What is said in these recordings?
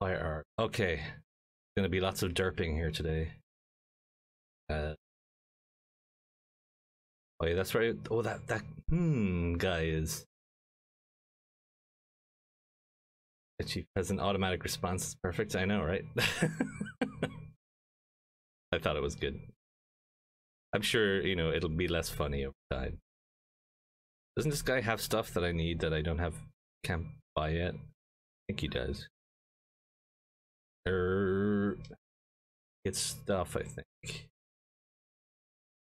Fire art. Okay. Gonna be lots of derping here today. Uh, oh yeah, that's right. Oh, that that hmm guy is. Chief has an automatic response. It's perfect. I know, right? I thought it was good. I'm sure you know it'll be less funny over time. Doesn't this guy have stuff that I need that I don't have? Can't buy yet. I think he does. Er, it's stuff. I think.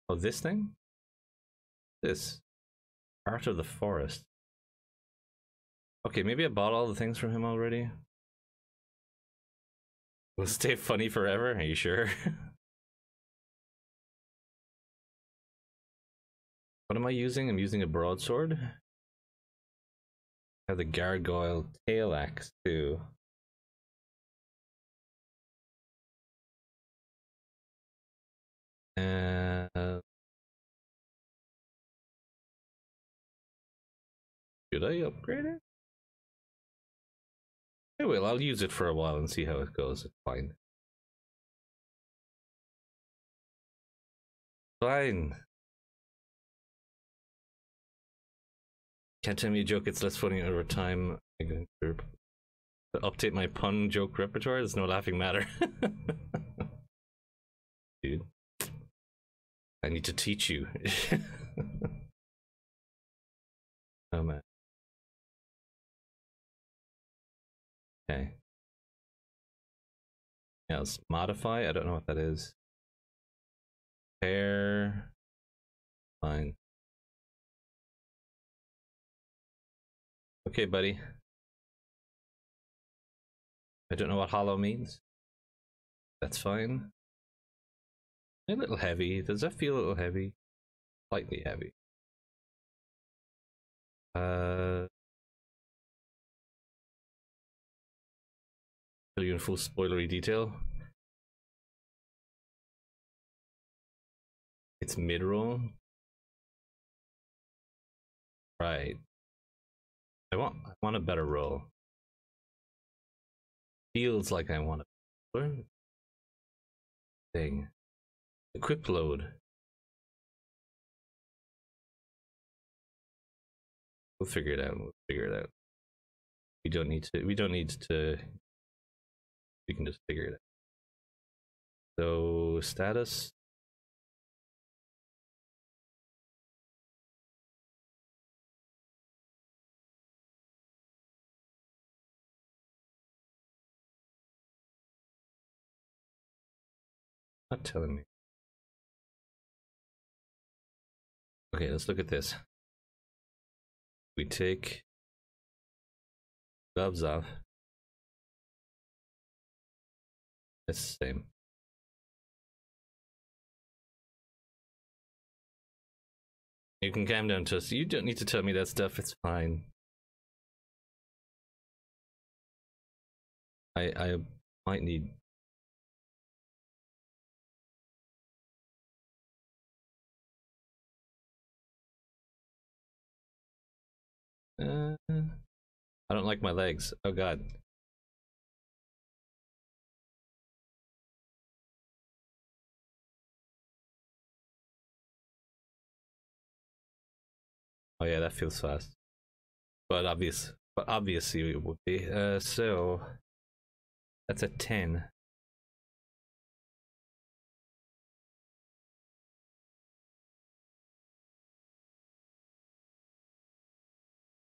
Oh, this thing. This part of the forest. Okay, maybe I bought all the things from him already. Will stay funny forever? Are you sure? what am I using? I'm using a broadsword. I have the gargoyle tail axe too. Uh, should I upgrade it? I will. I'll use it for a while and see how it goes. It's fine. Fine. Can't tell me a joke. It's less funny over time. Update my pun joke repertoire. There's no laughing matter. Dude. I need to teach you. oh man. Okay. Yes, modify. I don't know what that is. Pair. Fine. Okay, buddy. I don't know what hollow means. That's fine. A little heavy. Does that feel a little heavy? Slightly heavy. Uh, you in full spoilery detail. It's mid roll. Right. I want I want a better roll. Feels like I want a better thing. Equip load. We'll figure it out. We'll figure it out. We don't need to. We don't need to. We can just figure it out. So status. Not telling me. Okay, let's look at this. We take gloves off. It's the same. You can calm down, Tuss. You don't need to tell me that stuff. It's fine. I I might need Uh, I don't like my legs. Oh god. Oh yeah, that feels fast. But obvious, but obviously it would be. Uh, so that's a ten.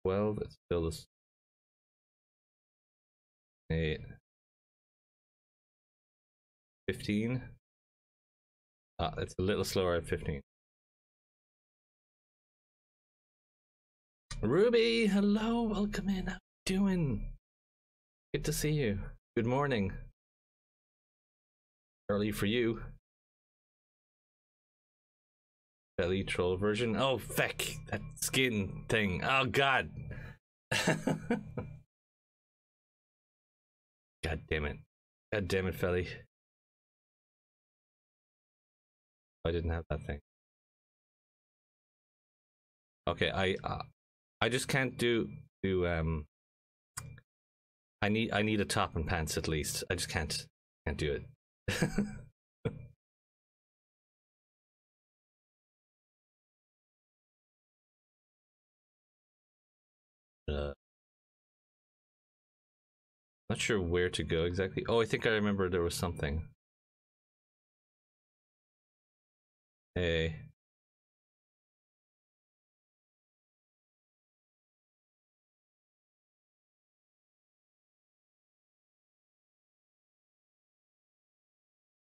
Twelve. It's still this. Eight. Fifteen. Ah, it's a little slower at fifteen. Ruby, hello, welcome in. How you doing? Good to see you. Good morning. Early for you. Belly troll version. Oh, feck, that skin thing. Oh, God. God damn it. God damn it, Felly. I didn't have that thing. Okay, I uh, I just can't do do um I need I need a top and pants at least. I just can't can't do it. uh, not sure where to go exactly. Oh, I think I remember there was something. Hey.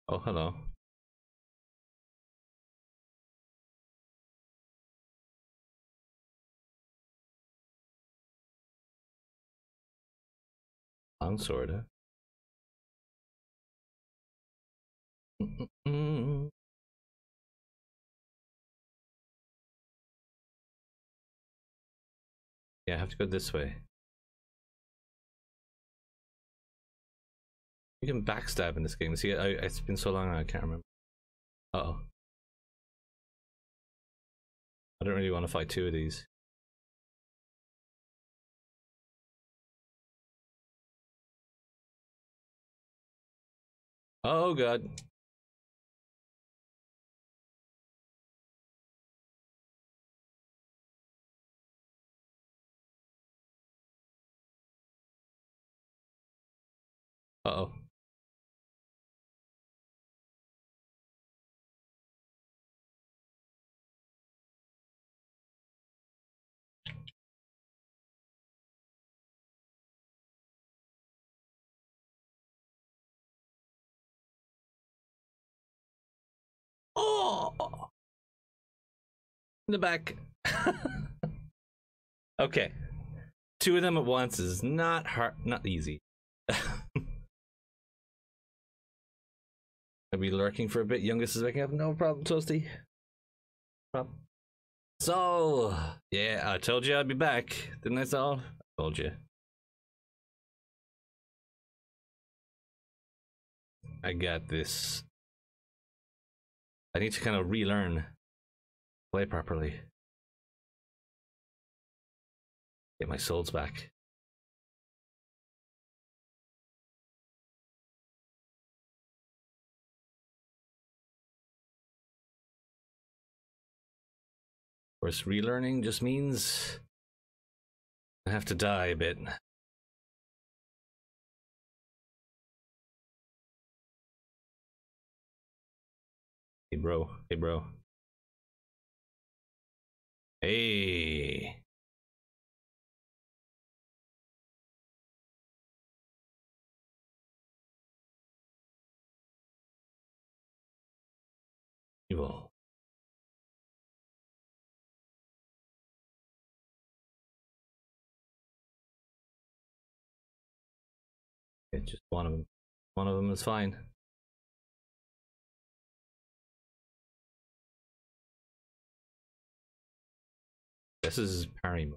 Oh, hello. I'm sorta. Yeah, I have to go this way. You can backstab in this game. See, I, it's been so long I can't remember. Uh oh. I don't really want to fight two of these. Oh god. Uh In the back. okay. Two of them at once is not hard, not easy. I'll be lurking for a bit. Youngest is waking up. No problem, Toasty. Problem. So, yeah, I told you I'd be back. Didn't I, Saul? I told you. I got this. I need to kind of relearn play properly. Get my souls back. Of course, relearning just means I have to die a bit. Hey, bro. Hey, bro. Hey. Evil. It's just one of them. One of them is fine. This is parry mode.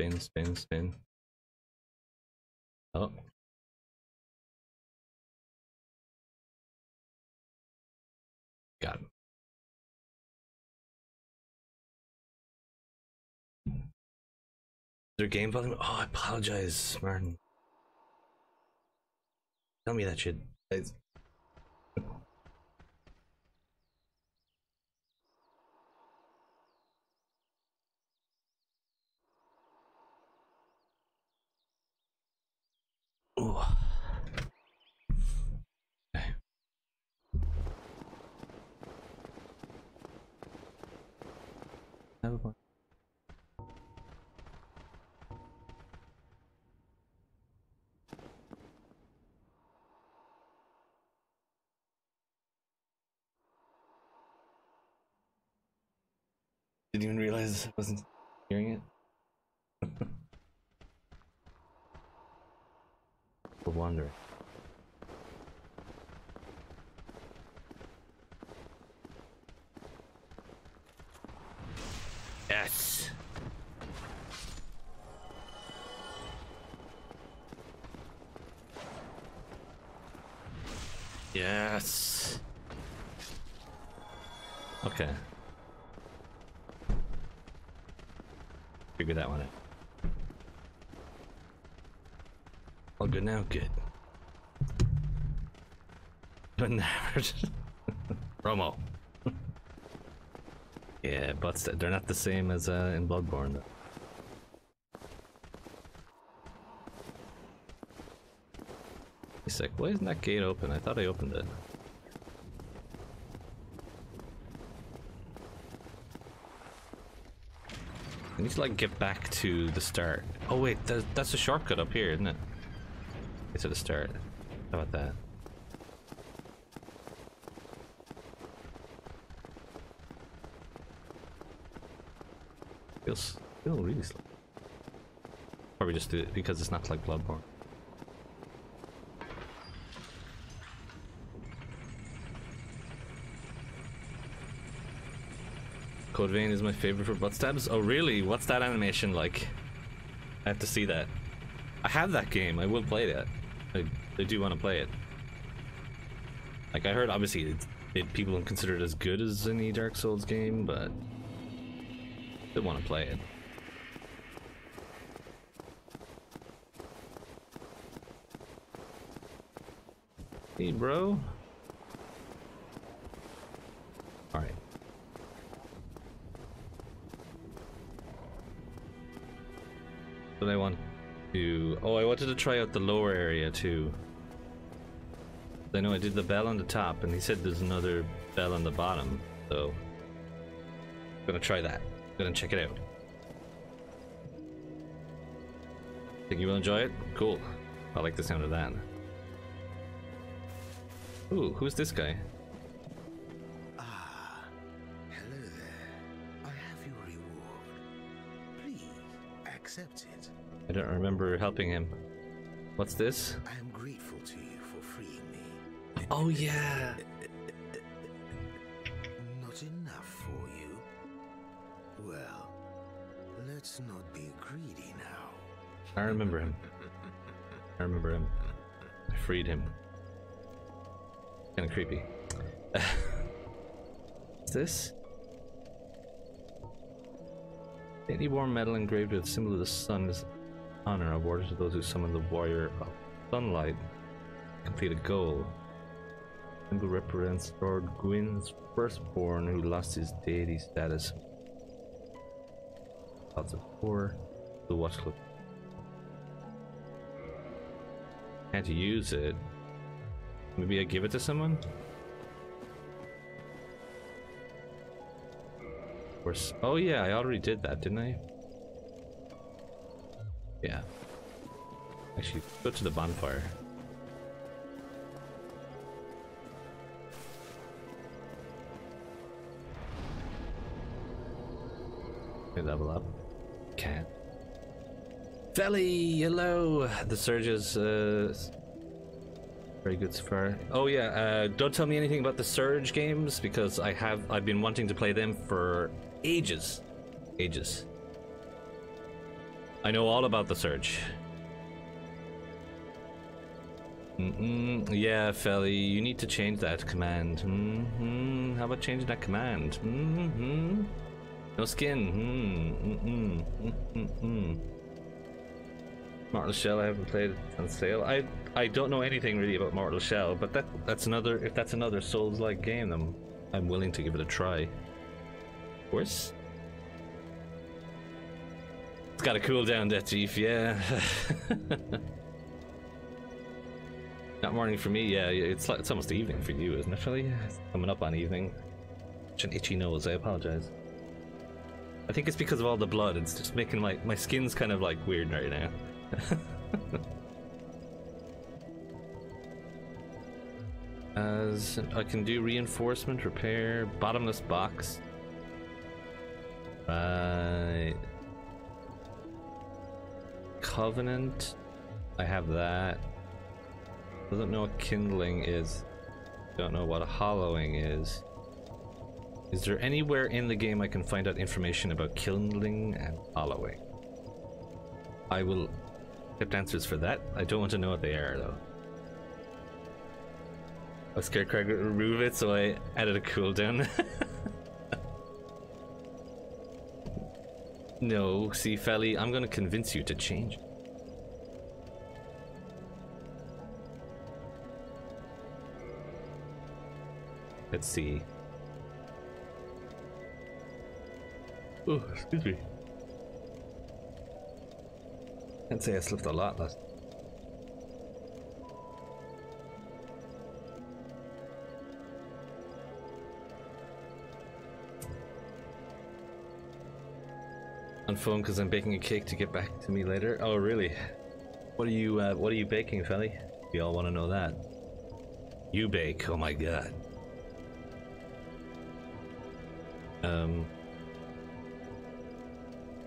Spin, spin, spin. Oh. Got him. Their game volume? Oh, I apologize, Martin. Tell me that shit. Ooh. Didn't even realize I wasn't hearing it. We're wondering. Yes. Yes. Okay. Figure that one out. All good now? Good. But never. Promo. yeah, but they're not the same as uh, in Bloodborne. Though. He's like, why isn't that gate open? I thought I opened it. I need to like get back to the start. Oh wait, that's, that's a shortcut up here, isn't it? Get to the start. How about that? Feels feel really slow. Probably just do it because it's not like Bloodborne. Code Vein is my favorite for butt stabs. Oh really? What's that animation like? I have to see that. I have that game. I will play that. I, I do want to play it. Like I heard, obviously, it, it, people don't consider it as good as any Dark Souls game, but I want to play it. Hey, bro. Try out the lower area too. I know I did the bell on the top, and he said there's another bell on the bottom, so... I'm gonna try that. I'm gonna check it out. Think you will enjoy it? Cool. I like the sound of that. Ooh, who's this guy? Ah, hello there. I have your reward. Please accept it. I don't remember helping him. What's this? I am grateful to you for freeing me. Oh yeah. Not enough for you? Well, let's not be greedy now. I remember him. I remember him. I freed him. Kinda creepy. What's this? Any warm metal engraved with the symbol of the sun's honor awarded to those who summon the warrior of sunlight. Complete a goal. Symbol represents Lord Gwyn's firstborn who lost his deity status. Lots of poor. The watch club. Can't use it. Maybe I give it to someone? Oh yeah, I already did that, didn't I? Yeah. Actually, go to the bonfire. Okay, level up. Can't. Felly, hello! The surge is uh, very good so far. Oh yeah, uh, don't tell me anything about the Surge games because I have I've been wanting to play them for ages, ages. I know all about the search. Mm-mm, yeah, Felly, you need to change that command. Mm-hmm. How about changing that command? Mm-hmm. No skin. Mm-mm. Mm-mm. Mortal Shell, I haven't played on sale. I I don't know anything really about Mortal Shell, but that that's another if that's another Souls-like game, then I'm willing to give it a try. Of course. It's got a cooldown, Death Chief, yeah. Not morning for me, yeah. It's like it's almost evening for you, isn't it? Really? It's coming up on evening. Such an itchy nose. I apologize. I think it's because of all the blood. It's just making my my skin's kind of like weird right now. As I can do reinforcement, repair, bottomless box. Right. Covenant. I have that. Doesn't know what kindling is. Don't know what a hollowing is. Is there anywhere in the game I can find out information about kindling and hollowing? I will accept answers for that. I don't want to know what they are though. I scared Crag would remove it, so I added a cooldown. no, see, Felly, I'm gonna convince you to change. Let's see. Oh, excuse me. Can't say I slept a lot last. On phone because I'm baking a cake to get back to me later. Oh, really? What are you? Uh, what are you baking, Felly? We all want to know that. You bake? Oh my god. Um.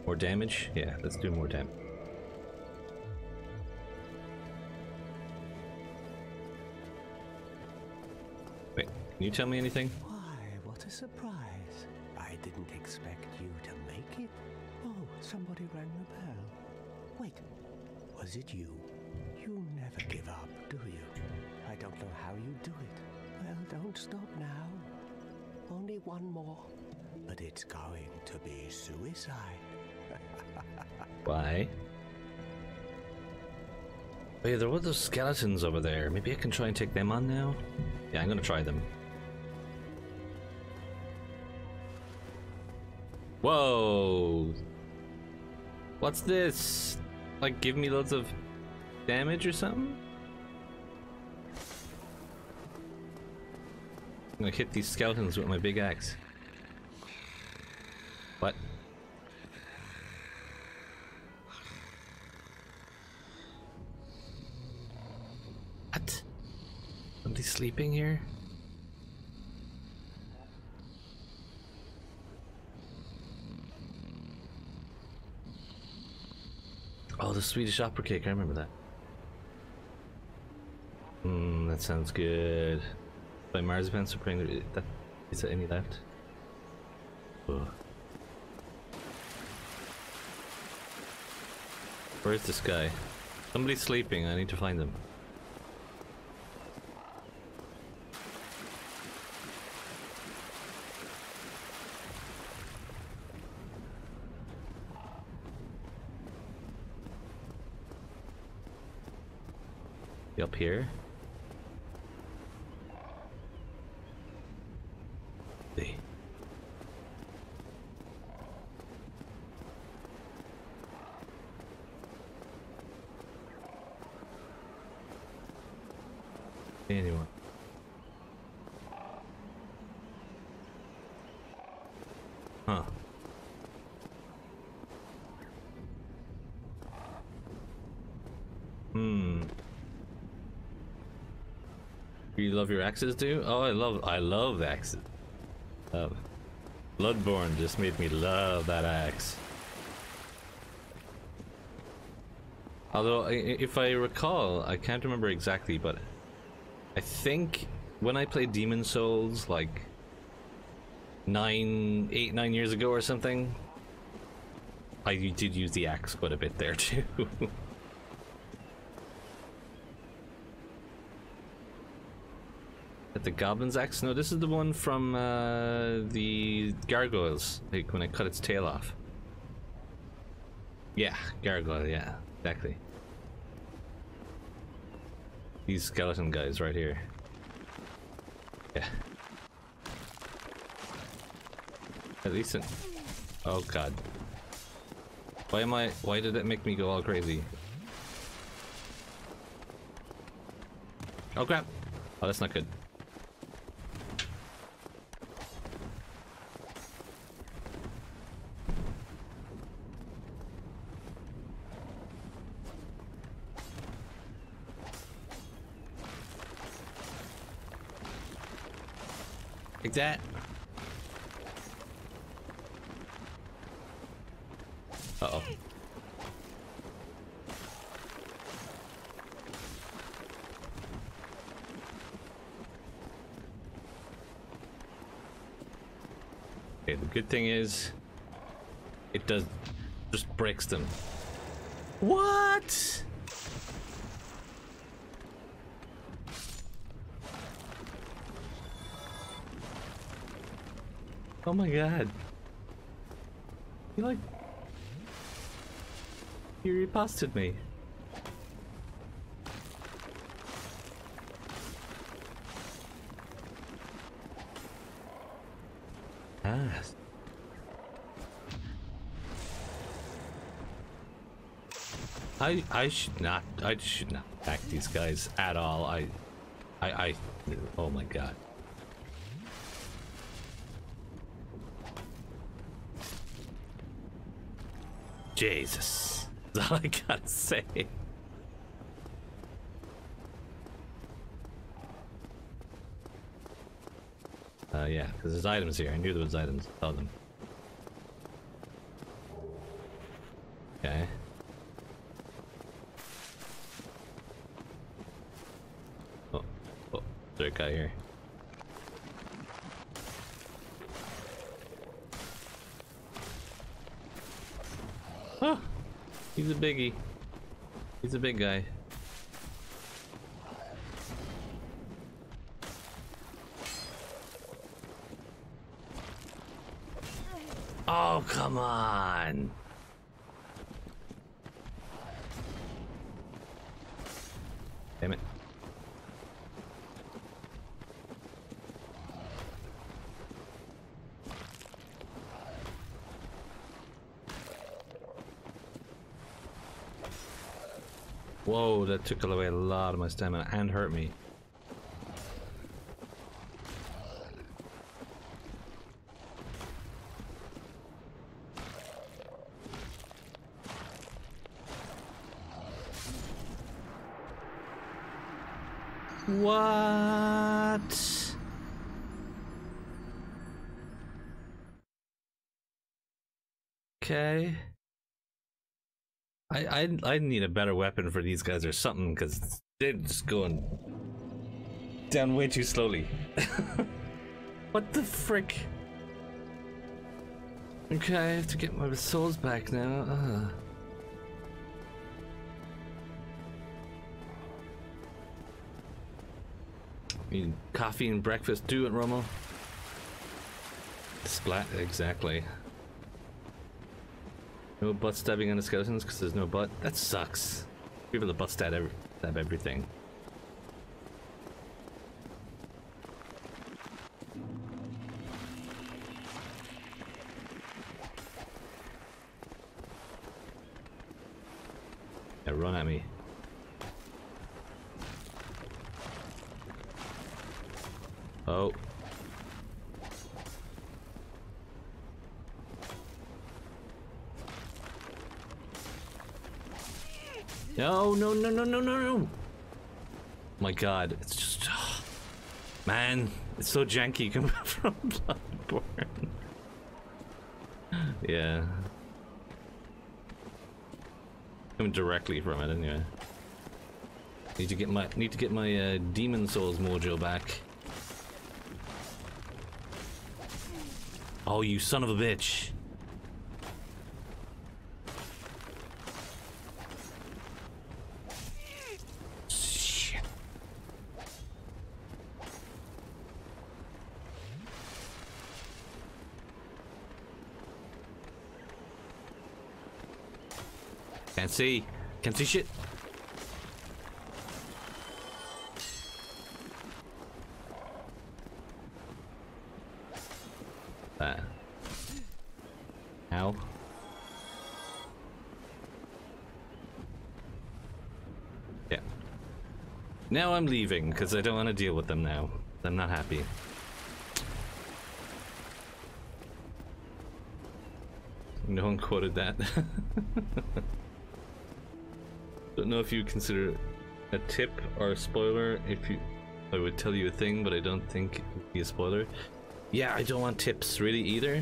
More damage? Yeah, let's do more damage. Wait, can you tell me anything? Why, what a surprise. Was it you? You never give up, do you? I don't know how you do it. Well, don't stop now. Only one more. But it's going to be suicide. Why? Yeah, there were those skeletons over there. Maybe I can try and take them on now? Yeah, I'm gonna try them. Whoa! What's this? Like, give me loads of damage or something? I'm gonna hit these skeletons with my big axe. What? What? Somebody sleeping here? Oh, the Swedish opera cake, I remember that. Hmm, that sounds good. By Marzipan Supreme, that, is there any left? Oh. Where's this guy? Somebody's sleeping, I need to find them. Up here? See. Anyone? Huh. Hmm. Your axes, do? Oh, I love, I love axes. Love. Bloodborne just made me love that axe. Although, if I recall, I can't remember exactly, but I think when I played Demon Souls, like nine, eight, nine years ago or something, I did use the axe quite a bit there too. At the Goblin's axe? No, this is the one from uh, the gargoyles, like when I cut its tail off. Yeah, gargoyle, yeah, exactly. These skeleton guys right here. Yeah. At least in... Oh god. Why am I... Why did it make me go all crazy? Oh crap! Oh, that's not good. is it does just breaks them. What? Oh my god. You like you repasted me. I I should not I should not attack these guys at all. I I I oh my god. Jesus. That's all I gotta say. Uh, yeah, because there's items here. I knew there was items. Saw them. Okay. Oh, a guy here. Oh, he's a biggie. He's a big guy. Oh, come on. Damn it. Whoa, that took away a lot of my stamina and hurt me. What? Okay. I, I need a better weapon for these guys or something because they're just going down way too slowly. what the frick? Okay, I have to get my souls back now. Uh. Need coffee and breakfast. Do it, Romo. Splat, exactly. No butt stabbing on the skeletons because there's no butt. That sucks. People that butt stab, every, stab everything. Yeah, run at me. Oh. No, no, no, no, no, no, no. My god, it's just... Oh, man, it's so janky coming from Bloodborne. yeah. Coming directly from it anyway. Need to get my need to get my uh, demon souls mojo back. Oh, you son of a bitch. See. Can't see shit. Yeah. Now I'm leaving because I don't want to deal with them now. I'm not happy. No one quoted that. don't know if you consider it a tip or a spoiler if you I would tell you a thing but I don't think it would be a spoiler. Yeah, I don't want tips really either,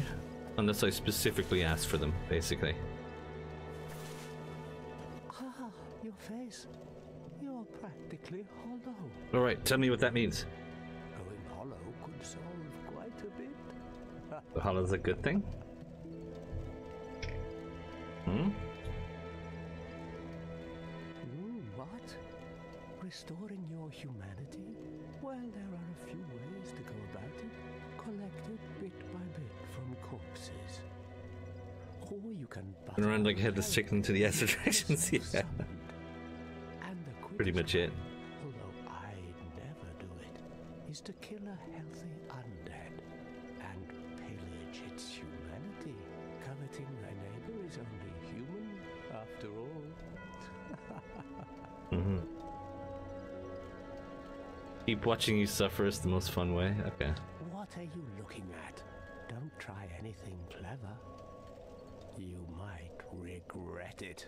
unless I specifically ask for them, basically. Ah, your face. You're practically hollow. Alright, tell me what that means. Going hollow could solve quite a bit. The hollow's a good thing? Like a chicken to the S attractions, yeah. Pretty much it. although I'd never do it, is to kill a healthy undead and pillage its humanity. Coveting thy neighbor is only human, after all. hmm Keep watching you suffer is the most fun way. Okay. What are you looking at? Don't try anything clever. You might regret it.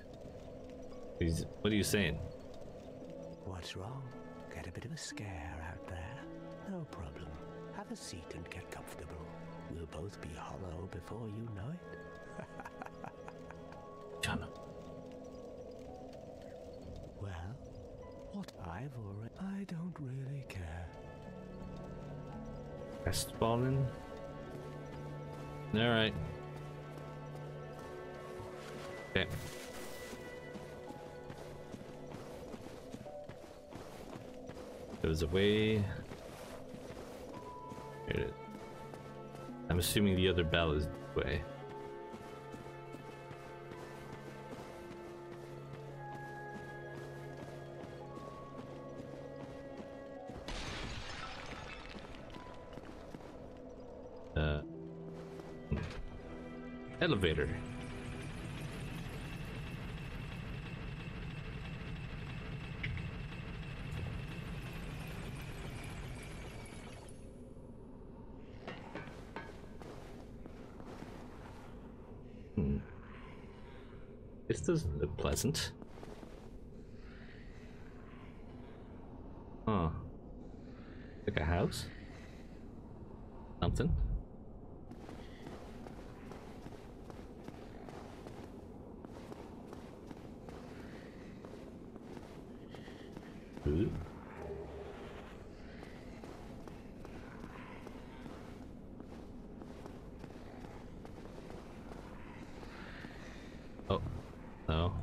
He's, what are you saying? What's wrong? Get a bit of a scare out there? No problem. Have a seat and get comfortable. We'll both be hollow before you know it. John. Well, what I've already. I don't really care. Best Crestfallen? Alright. Okay. There's a way. Here it is. I'm assuming the other bell is the way. Uh, hmm. elevator. Doesn't look pleasant. Huh. Like a house? Something? Ooh. Oh, no.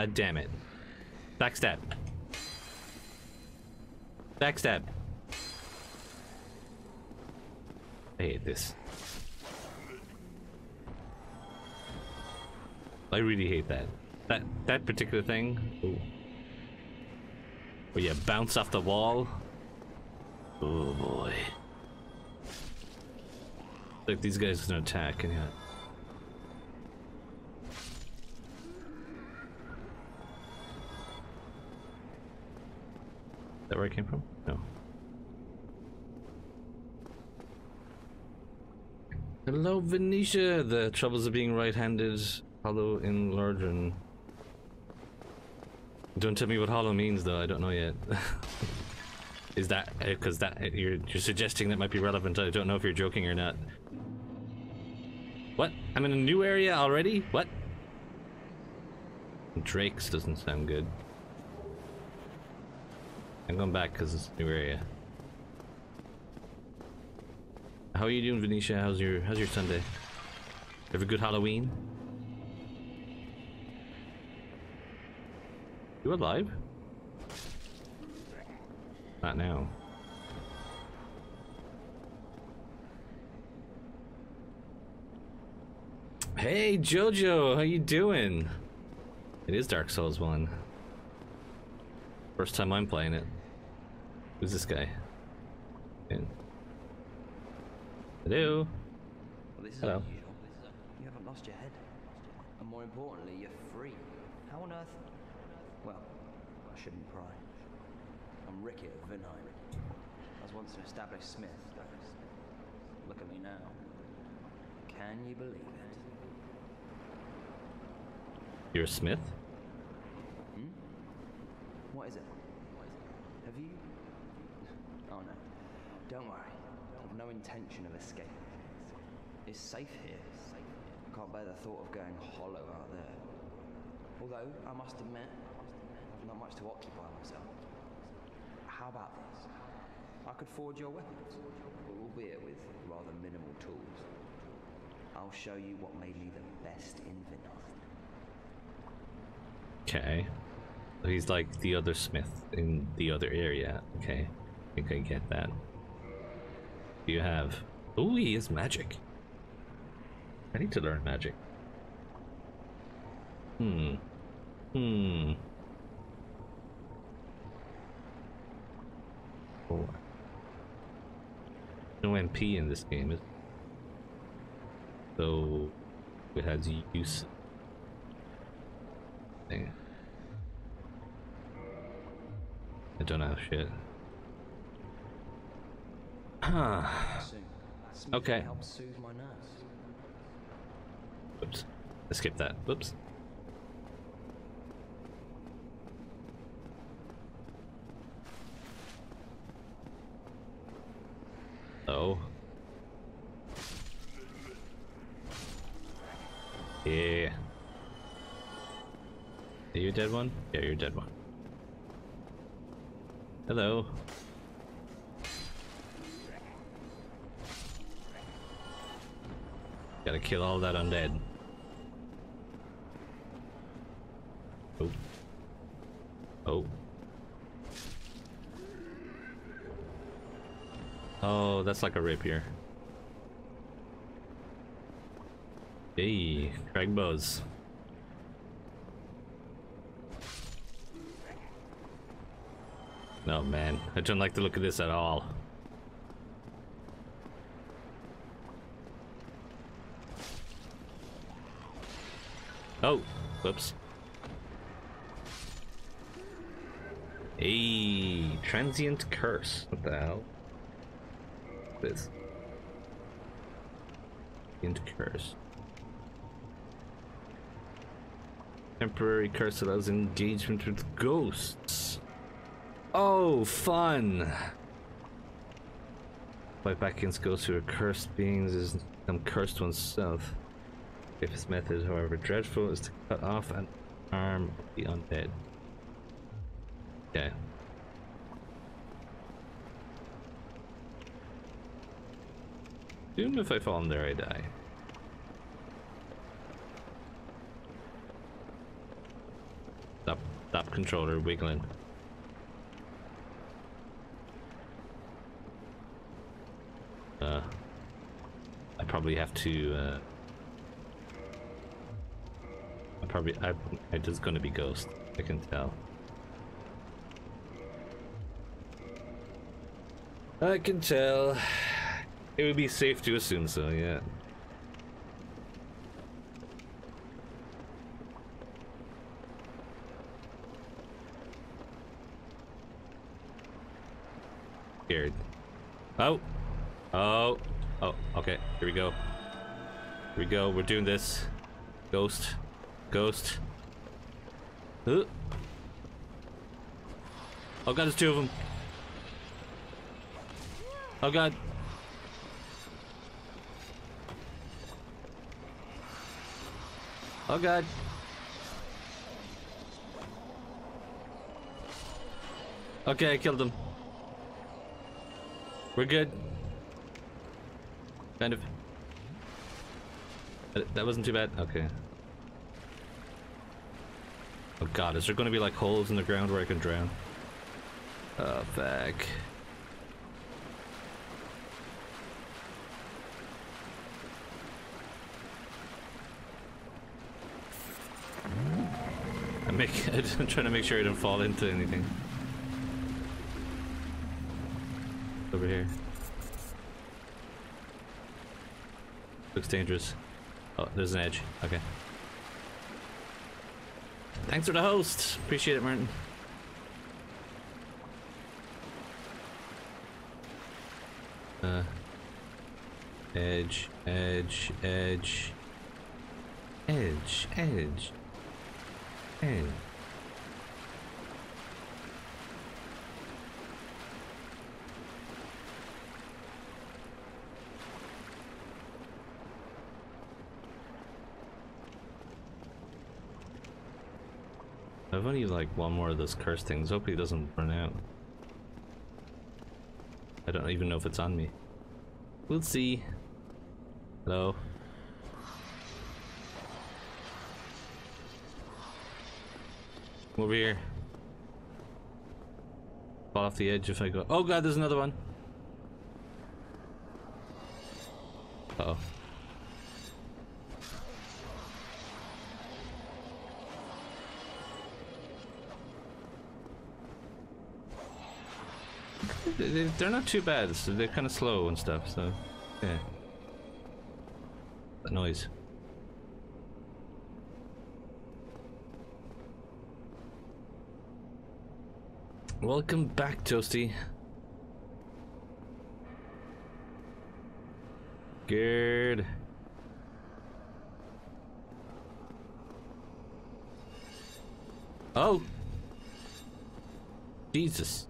God damn it. Backstab. Backstab. I hate this. I really hate that. That that particular thing. Ooh. Where you bounce off the wall. Oh boy. Like these guys can attack and that where I came from? No. Hello, Venetia. The troubles of being right-handed, hollow in Lordran. Don't tell me what hollow means, though. I don't know yet. Is that because that uh, you're you're suggesting that might be relevant? I don't know if you're joking or not. What? I'm in a new area already? What? Drake's doesn't sound good. I'm going back because it's a new area. How are you doing, Venetia? How's your How's your Sunday? Have a good Halloween? You alive? Not now. Hey Jojo, how you doing? It is Dark Souls 1. First time I'm playing it. Who's this guy? In. Hello. Well, this is Hello. unusual. You haven't lost your head. And more importantly, you're free. How on earth? Well, I shouldn't pry. I'm Rickert of Vinheim. I was once an established smith. Look at me now. Can you believe it? You're a smith? Hmm? What is it? Have you? Don't worry. I've no intention of escaping. It's safe here. I can't bear the thought of going hollow out there. Although, I must admit, I've not much to occupy myself. How about this? I could forge your weapons, albeit with rather minimal tools. I'll show you what made me the best in Vinheim. Okay. He's like the other smith in the other area. Okay. I think I get that. Do you have... Oh, he is magic. I need to learn magic. Hmm. Hmm. Oh. No MP in this game, is so it has use. Thing. I don't know shit. Okay. help soothe my nerves. Oops. I skipped that. Oops. Oh. Yeah. Are you a dead one? Yeah, you're a dead one. Hello. Gotta kill all that undead. Oh. Oh. Oh, that's like a rapier. Hey, Craig Buzz. No man, I don't like the look of this at all. Oh, whoops. A transient curse. What the hell? This. Transient curse. Temporary curse allows engagement with ghosts. Oh, fun! Fight back against ghosts who are cursed beings is become cursed oneself. If his method, however dreadful, is to cut off an arm of the undead. Okay. Assume if I fall in there, I die. Stop, stop controller wiggling. Uh, I probably have to, uh, probably, I, it is gonna be ghost, I can tell. I can tell. It would be safe to assume so, yeah. Scared. Oh! Oh! Oh, okay, here we go. Here we go, we're doing this. Ghost. Ghost. Oh god, there's two of them. Oh god. Oh god. Okay, I killed him. We're good. Kind of. That wasn't too bad. Okay. Oh god, is there gonna be like holes in the ground where I can drown? Oh, fuck. I'm make I'm trying to make sure I don't fall into anything. Over here. Looks dangerous. Oh, there's an edge. Okay. Thanks for the host. Appreciate it, Martin. Uh, edge, edge, edge, edge, edge, edge. I've only like one more of those curse things. Hopefully it doesn't burn out. I don't even know if it's on me. We'll see. Hello. over here. Fall off the edge if I go. Oh god, there's another one. Uh oh. They- They're not too bad. So they're kind of slow and stuff. So, yeah. That noise. Welcome back, Toasty. Good. Oh. Jesus.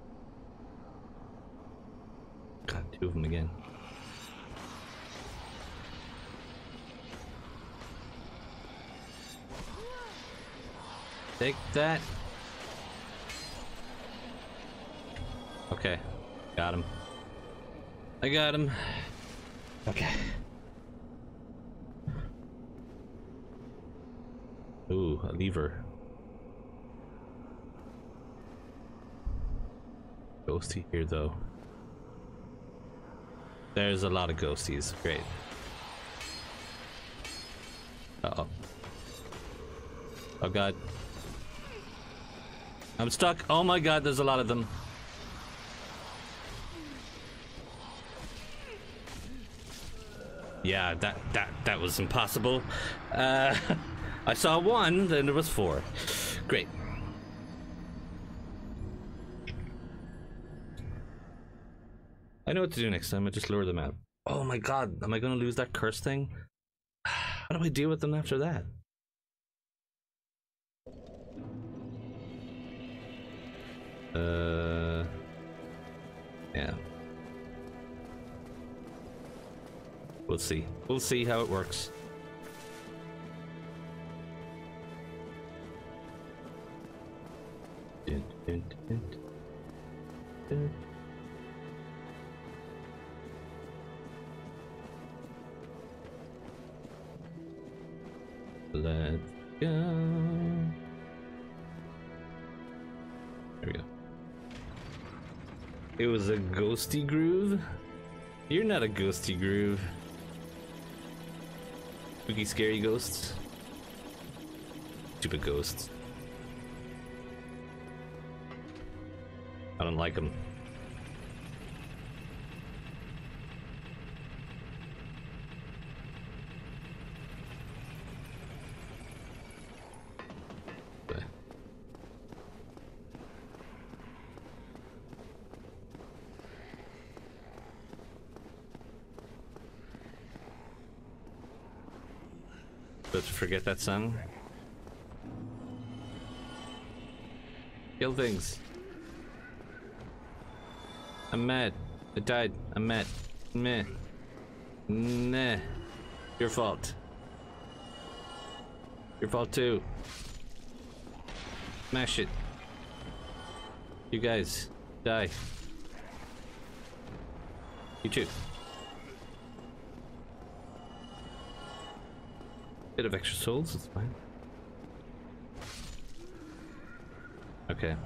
God, two of them again. Take that. Okay. Got him. I got him. Okay. Ooh, a lever. Ghosty here though. There's a lot of ghosties. Great. Uh oh. Oh god. I'm stuck. Oh my god, there's a lot of them. Yeah, that that that was impossible. Uh, I saw one, then there was four. Great. To do next time. I just lure them out. Oh my god, am I gonna lose that curse thing? How do I deal with them after that? Uh, yeah. We'll see. We'll see how it works. Dun, dun, dun, Let's go. There we go. It was a ghosty groove? You're not a ghosty groove. Spooky, scary ghosts. Stupid ghosts. I don't like them. Let's forget that song. Kill things. I'm mad. I died. I'm mad. Meh. Nah. Your fault. Your fault too. Smash it. You guys. Die. You too. Bit of extra souls, it's fine. Okay.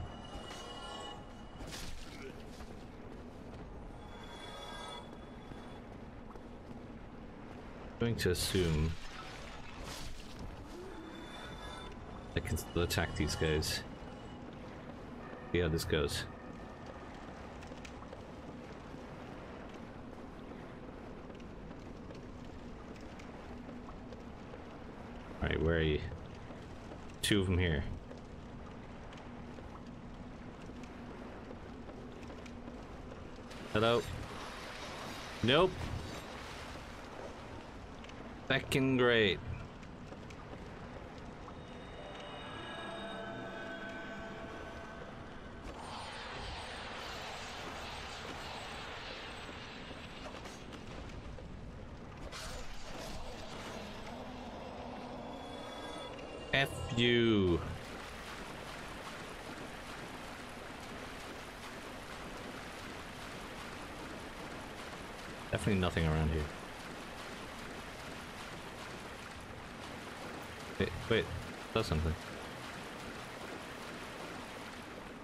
going to assume I can still attack these guys. See how this goes. Alright, where are you? Two of them here. Hello? Nope. Second great. F you. Definitely nothing around here. Wait, wait, does something.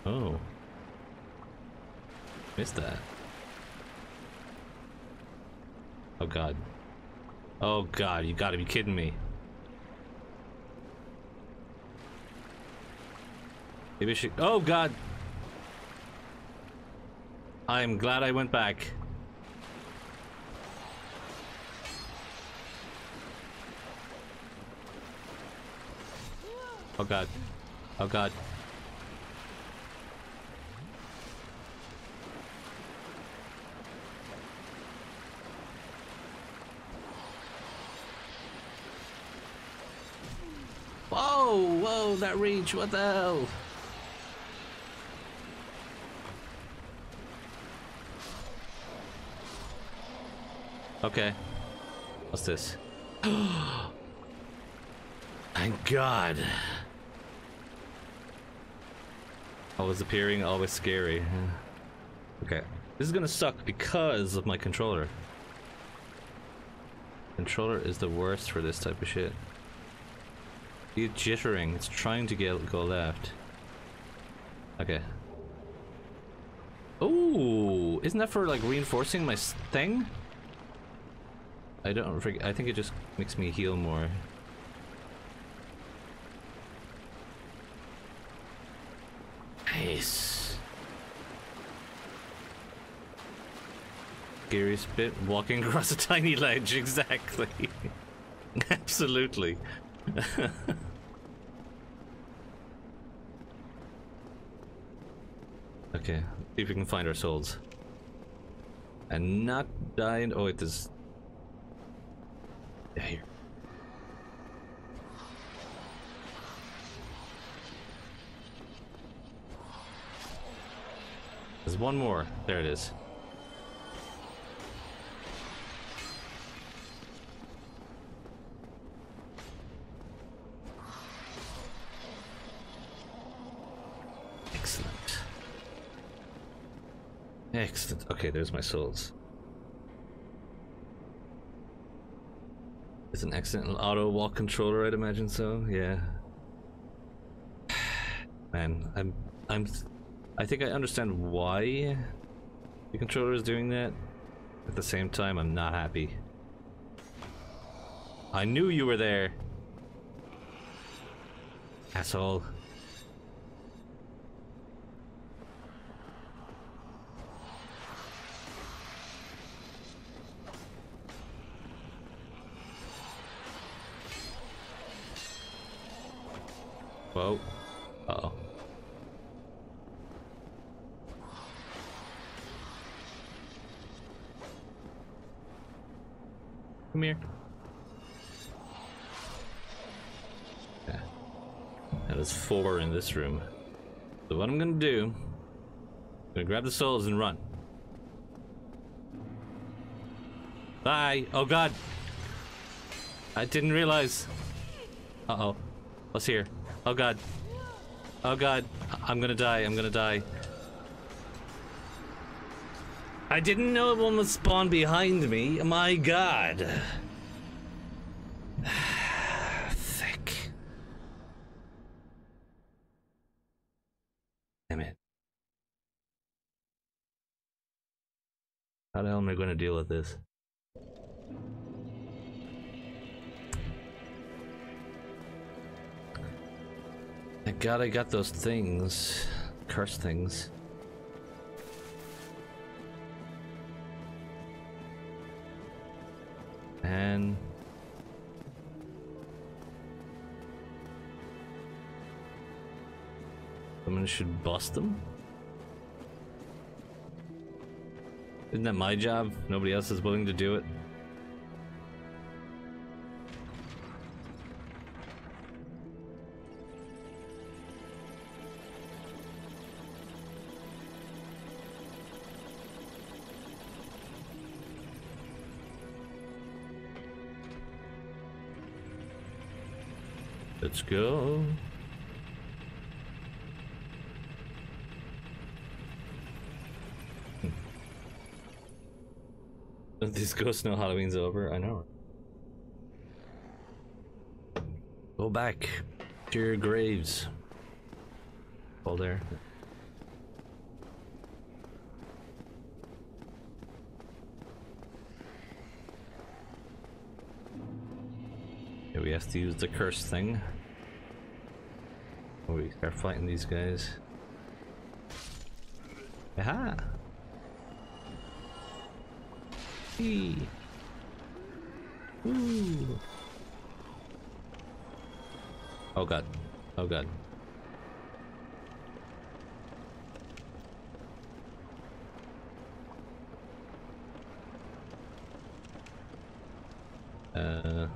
Oh. Missed that. Oh god. Oh god, you gotta be kidding me. Maybe I should- Oh god! I'm glad I went back. Oh god. Oh god. Whoa, whoa, that reach, what the hell? Okay. What's this? Thank God. Always appearing, always scary. Okay. This is gonna suck because of my controller. Controller is the worst for this type of shit. It's jittering. It's trying to get go left. Okay. Oh, isn't that for like reinforcing my thing? I don't. I think it just makes me heal more. Nice. Scariest bit: walking across a tiny ledge. Exactly. Absolutely. okay, see if we can find our souls. And not dying. Oh, it is. Yeah, here. There's one more. There it is. Excellent. Excellent. Okay, there's my souls. It's an accidental auto walk controller, I'd imagine so. Yeah. Man, I'm I'm I think I understand why the controller is doing that. At the same time, I'm not happy. I knew you were there. Asshole. Whoa. Uh-oh. Come here. Now there's four in this room. So what I'm gonna do, I'm gonna grab the souls and run. Bye. Oh god. I didn't realize. Uh-oh. What's here? Oh god. Oh god. I- I'm gonna die. I'm gonna die. I didn't know one would spawn behind me. My god. Thick. Damn it. How the hell am I gonna deal with this? Thank god I got those things. Curse things. And someone should bust them. Isn't that my job? Nobody else is willing to do it. Let's go. Hmm. These ghosts know Halloween's over. I know. Go back to your graves. All there. Yeah, we have to use the curse thing. When we start fighting these guys. Aha! Hey. Ooh. Oh god. Oh god. Uh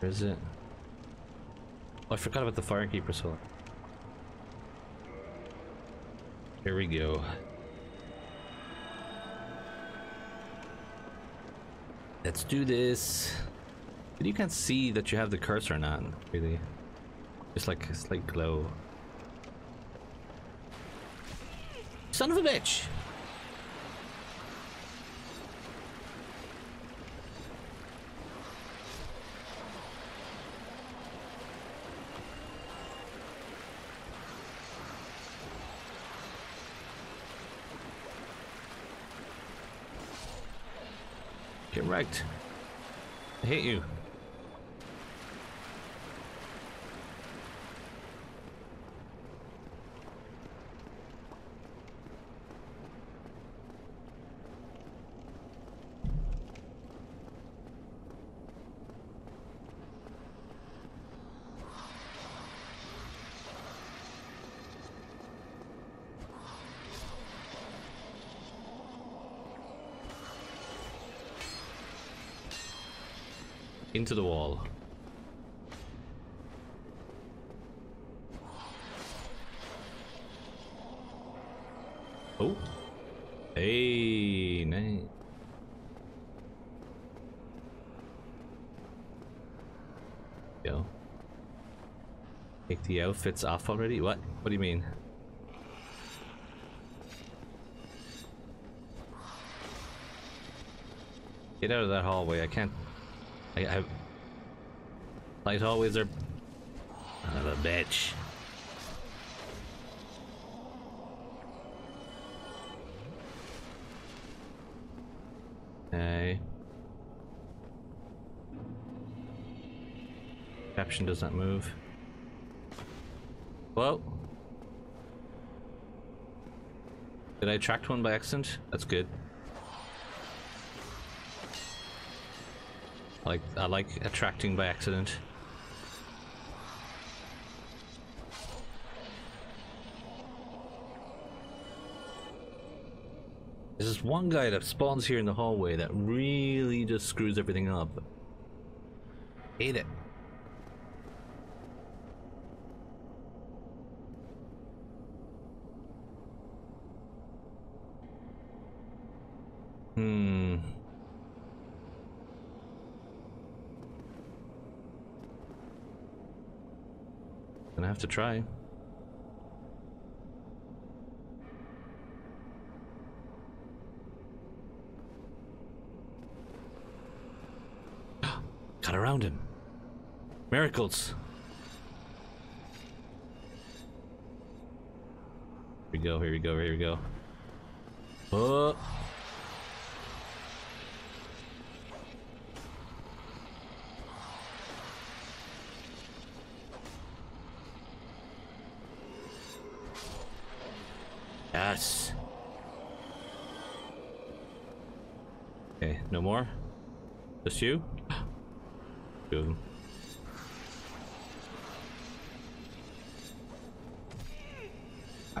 Where is it? Oh, I forgot about the Firekeeper sword. Here we go. Let's do this. But you can't see that you have the cursor on, really. Just like it's like glow. Son of a bitch! Get wrecked. I hate you. Into the wall. Oh. Hey, nice. Go. Take the outfits off already? What? What do you mean? Get out of that hallway. I can't. I have. Light hallways are. Son of a bitch. Okay. Caption does not move. Whoa. Did I attract one by accident? That's good. Like I like attracting by accident. There's this one guy that spawns here in the hallway that really just screws everything up. Hate it. Hmm. Gonna have to try. Got around him. Miracles. Here we go, here we go, here we go. Oh. Yes. Okay, no more? Just you? Good.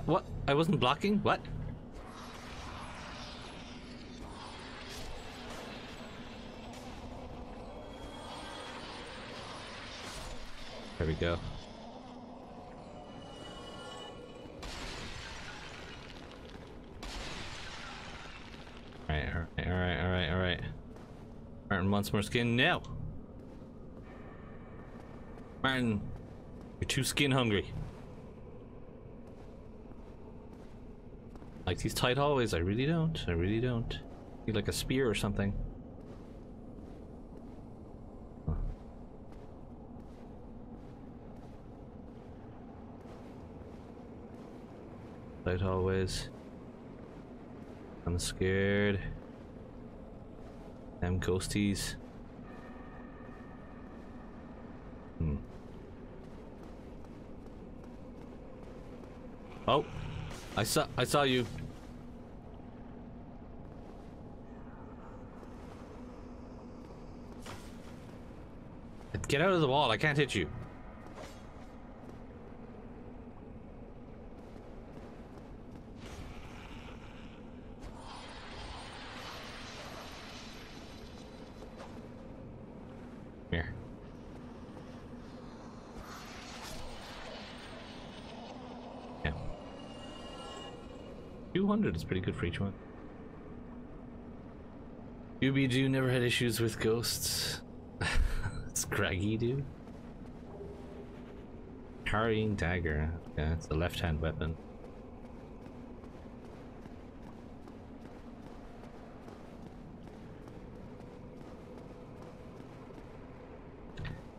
What? I wasn't blocking? What? There we go. Alright, alright, alright, alright, alright. Martin wants more skin now. Martin, you're too skin hungry. Like these tight hallways, I really don't. I really don't. Need like a spear or something. Tight hallways. I'm scared. Them ghosties. Hmm. Oh, I saw I saw you. Get out of the wall, I can't hit you. Here. Yeah. 200 is pretty good for each one. UB2 never had issues with ghosts. it's craggy, dude. Parrying dagger. Yeah, it's a left hand weapon.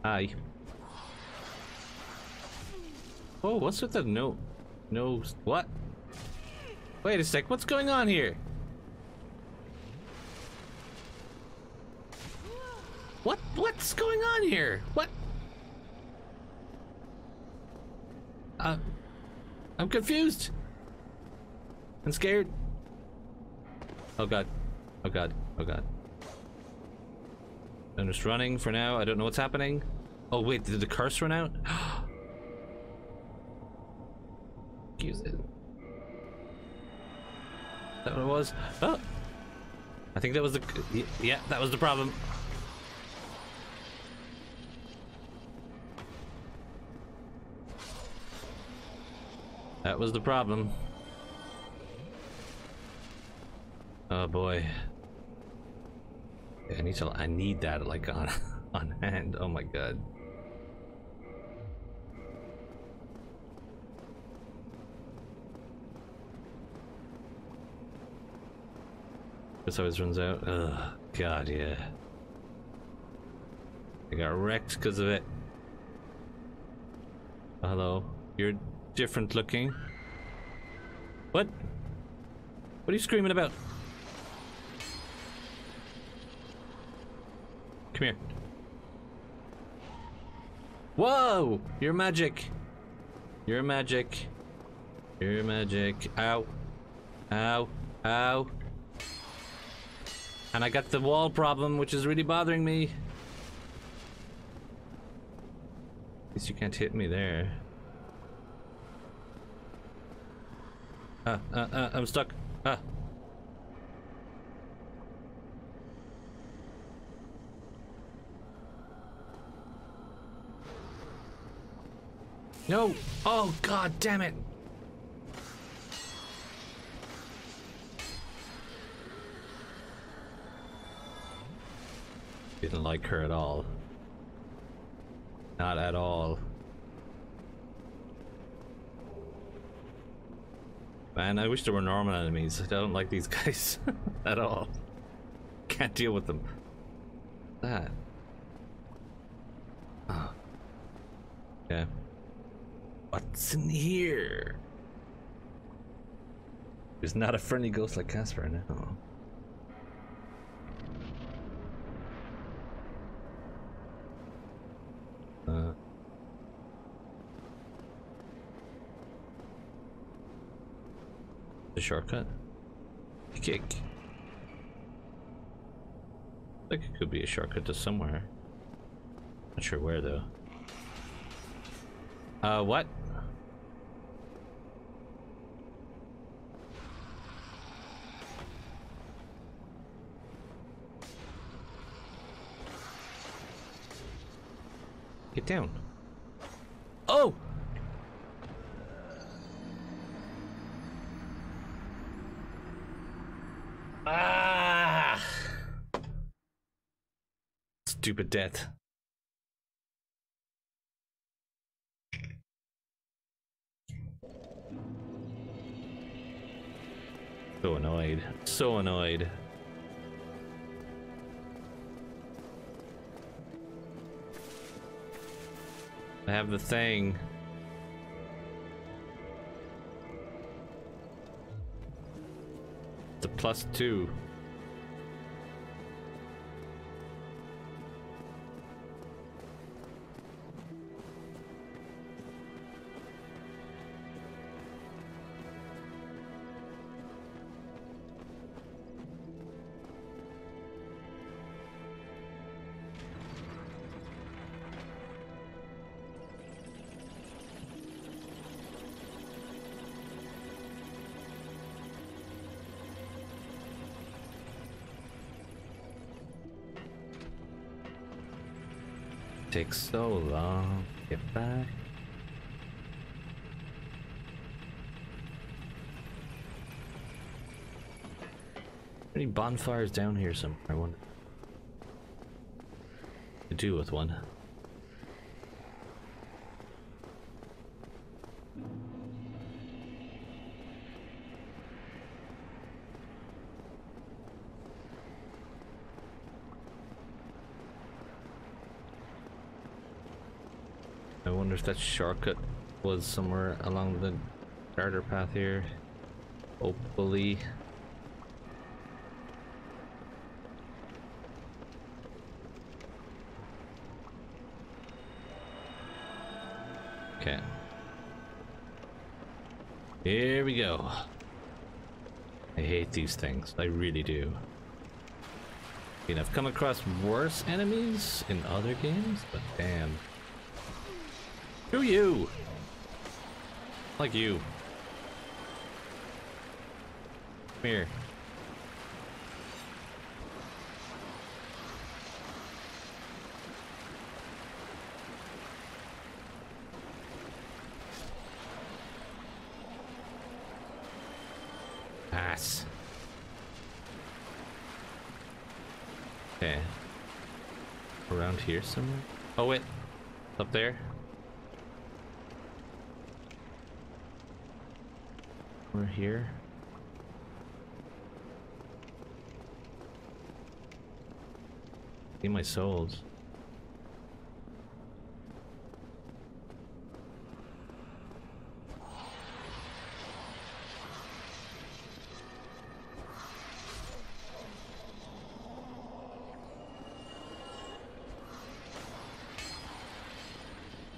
Hi. Oh, what's with the no, no, what? Wait a sec, what's going on here? What, what's going on here? What? Uh, I'm confused. I'm scared. Oh god. Oh god. Oh god. I'm just running for now. I don't know what's happening. Oh wait, did the curse run out? Use it. That what it was? Oh! I think that was the... Yeah, that was the problem. That was the problem. Oh boy. I need to. I need that like on on hand. Oh my god. This always runs out. Ugh, god, yeah. I got wrecked because of it. Hello. You're different looking. What? What are you screaming about? Come here. Whoa! You're magic. You're magic. You're magic. Ow. Ow. Ow. And I got the wall problem, which is really bothering me. At least you can't hit me there. Ah, ah, ah, I'm stuck. Ah. No! Oh, god damn it! Didn't like her at all. Not at all. Man, I wish there were normal enemies. I don't like these guys at all. Can't deal with them. That. Oh. Yeah. What's in here? There's not a friendly ghost like Casper now. Uh. The shortcut? Kick. I think it could be a shortcut to somewhere. Not sure where though. Uh, what? Get down. Oh! Ah! Stupid death. So annoyed. So annoyed. I have the thing. It's a plus two. Takes so long. Get back. Any bonfires down here somewhere? I wonder. To do with one. That shortcut was somewhere along the starter path here. Hopefully. Okay. Here we go. I hate these things. I really do. I mean, I've come across worse enemies in other games, but damn. Who you? Like you. Come here. Ass. Okay. Around here somewhere? Oh wait. Up there? We're here. See my souls.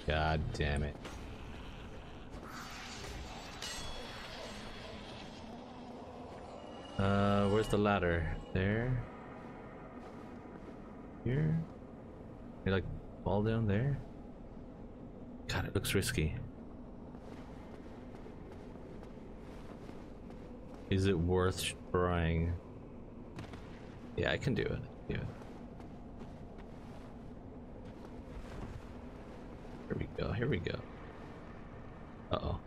God damn it. Ladder? There? Here? You like fall down there? God, it looks risky. Is it worth trying? Yeah, I can do it. Do it. Here we go. Here we go. Uh oh.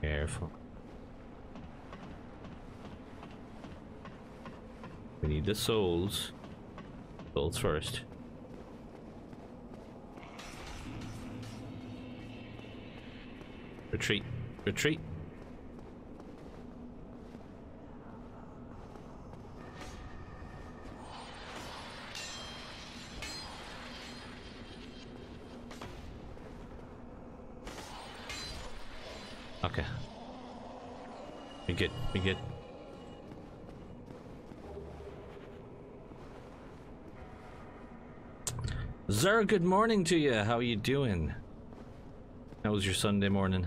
Careful. We need the souls. Souls first. Retreat. Retreat. Okay. We good. We good. Zara, good morning to you. How are you doing? How was your Sunday morning?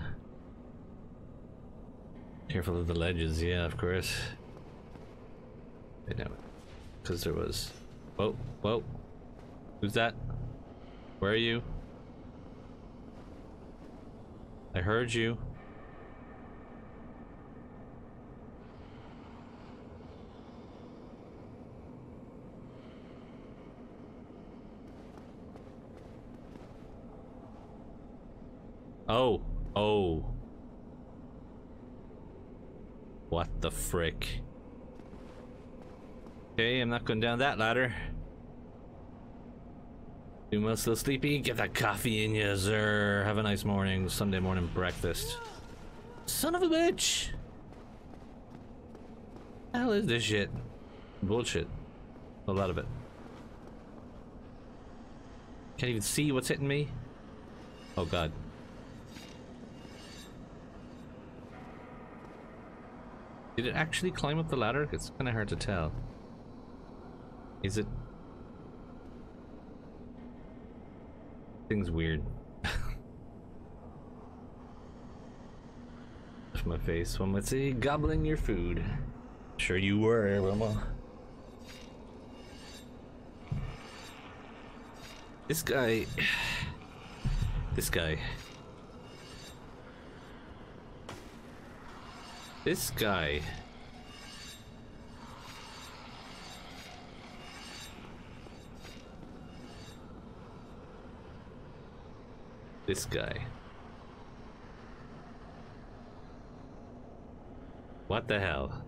Careful of the ledges, yeah, of course. I know. Because there was... Whoa, whoa. Who's that? Where are you? I heard you. Oh. Oh. What the frick? Okay, I'm not going down that ladder. You must still sleepy? Get that coffee in you, sir. Have a nice morning, Sunday morning breakfast. Son of a bitch! The hell is this shit? Bullshit. A lot of it. Can't even see what's hitting me. Oh god. Did it actually climb up the ladder? It's kind of hard to tell. Is it? Thing's weird. my face. One might say gobbling your food. Sure you were, Wilma. This guy... This guy... This guy. This guy. What the hell?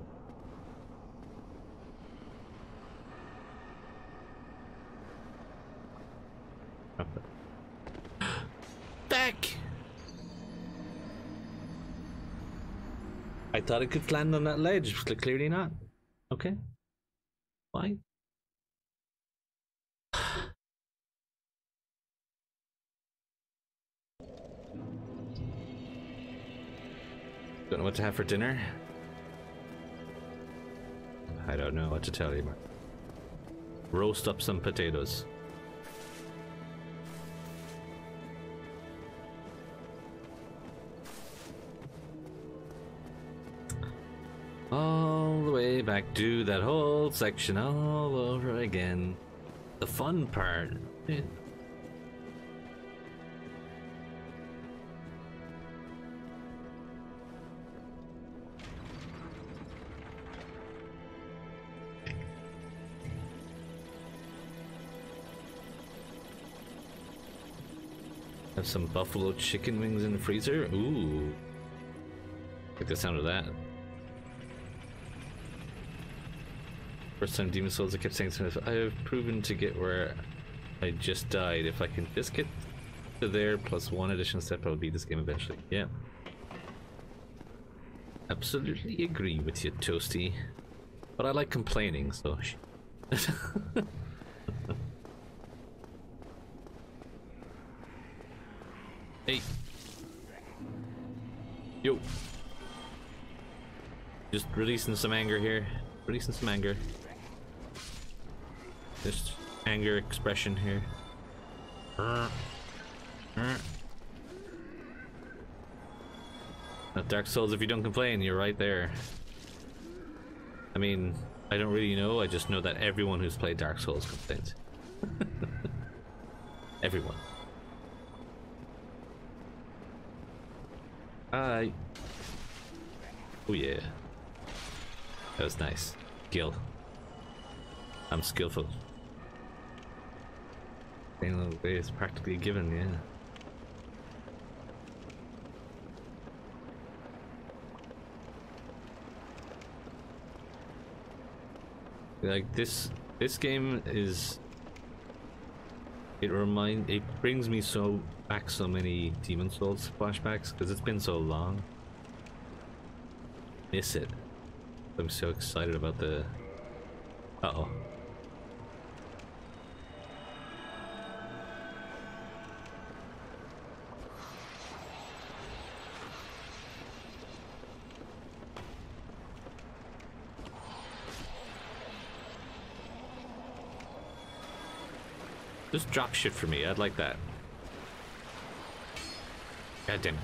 Thought it could land on that ledge, but clearly not. Okay. Fine. Don't know what to have for dinner. I don't know what to tell you, Roast up some potatoes. All the way back to that whole section all over again. The fun part. Have some buffalo chicken wings in the freezer. Ooh. Like the sound of that. First time Demon Souls, I kept saying to myself, I have proven to get where I just died. If I can just get to there plus one additional step, I'll beat this game eventually. Yeah. Absolutely agree with you, Toasty. But I like complaining, so. hey. Yo. Just releasing some anger here. Releasing some anger. Anger expression here. Dark Souls, if you don't complain, you're right there. I mean, I don't really know, I just know that everyone who's played Dark Souls complains. everyone. Hi. Oh yeah. That was nice. Gil. I'm skillful. It's practically a given, yeah. Like this, this game is. It remind, it brings me so back so many Demon Souls flashbacks because it's been so long. Miss it. I'm so excited about the. Uh oh. Just drop shit for me. I'd like that. God damn it.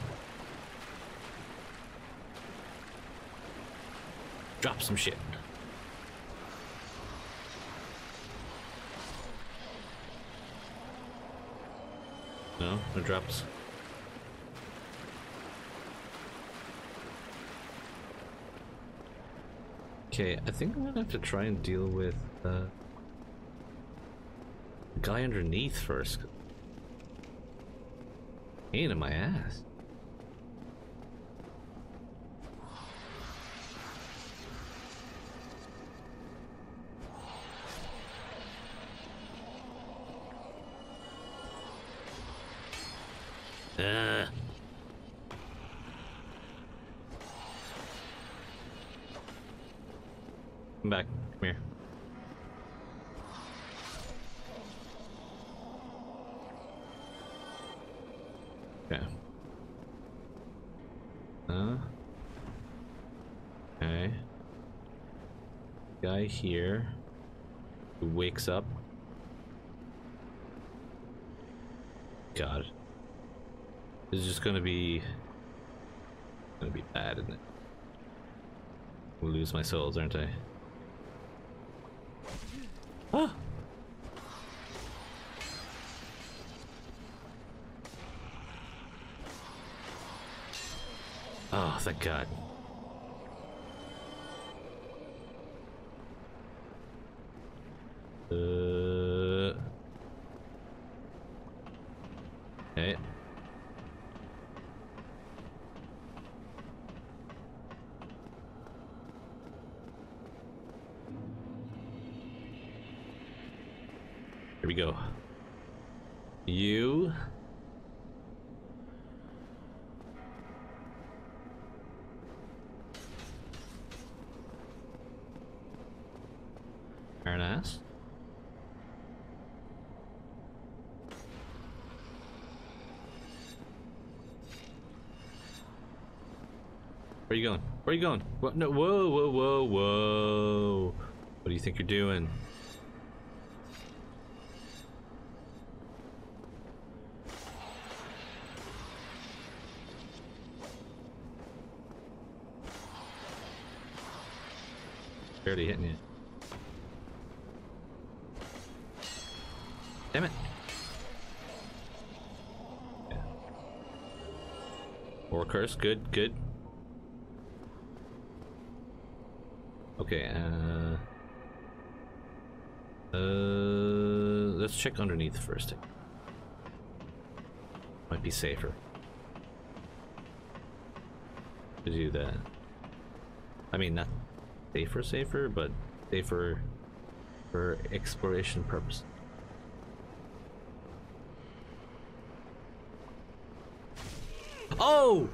Drop some shit. No, no drops. Okay, I think I'm gonna have to try and deal with uh, guy underneath first. Pain in my ass. Come back. Come here. Okay. Uh. Okay. Here who wakes up. God. This is just gonna be gonna be bad, isn't it? We'll lose my souls, aren't I? Ah! Oh, thank God. Uh, okay. Here we go. You Where you going? Where are you going? What? No! Whoa! Whoa! Whoa! Whoa! What do you think you're doing? Barely hitting you. Damn it. Yeah. War curse, good, good. Okay, uh... Uh... Let's check underneath first. Might be safer. To do that. I mean, not safer safer, but safer for exploration purpose. Oh!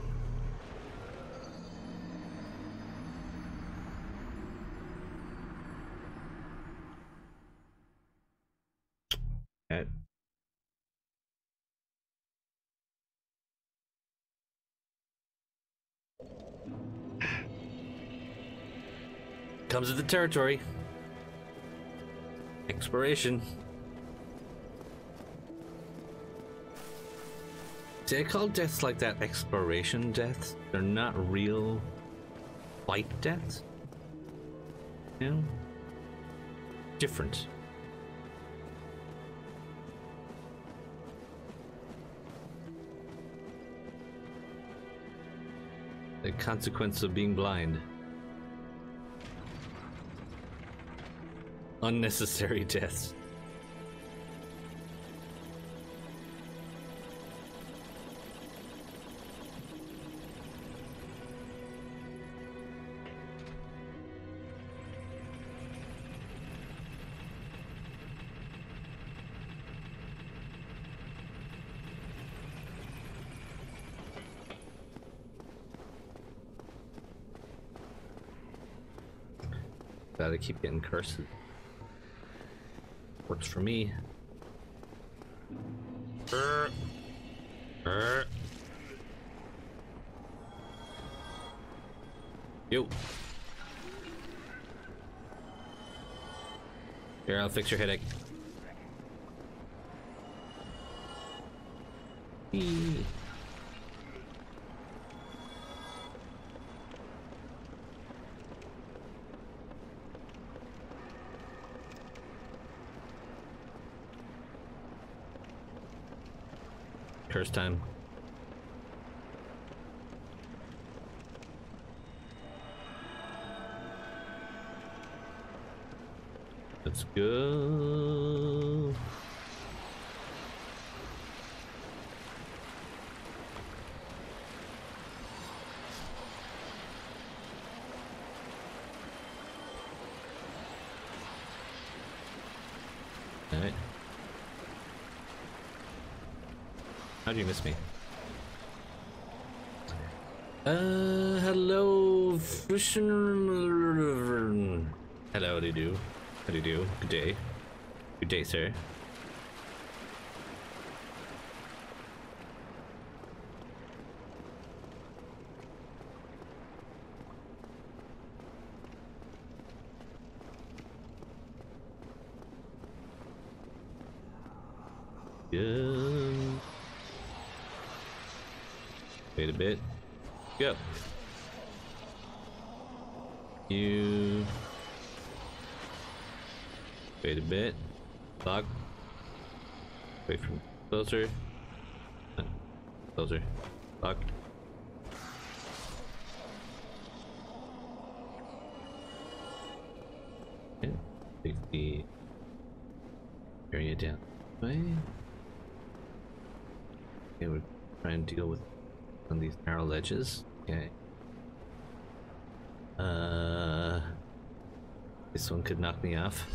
Territory. Exploration. They call deaths like that exploration deaths. They're not real fight deaths. You know? Different. The consequence of being blind. Unnecessary deaths. Gotta keep getting cursed. Works for me. Err. Yo. Here, I'll fix your headache. Eee. Curse time. Let's go. Alright. How'd you miss me? Uh, hello. Hello, how do you do? How do you do? Good day. Good day, sir. Okay. Uh, this one could knock me off.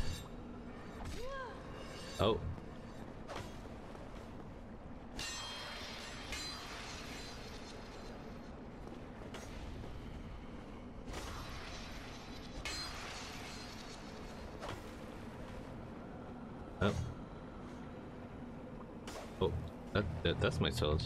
Oh. Oh. Oh, that, that that's my sword.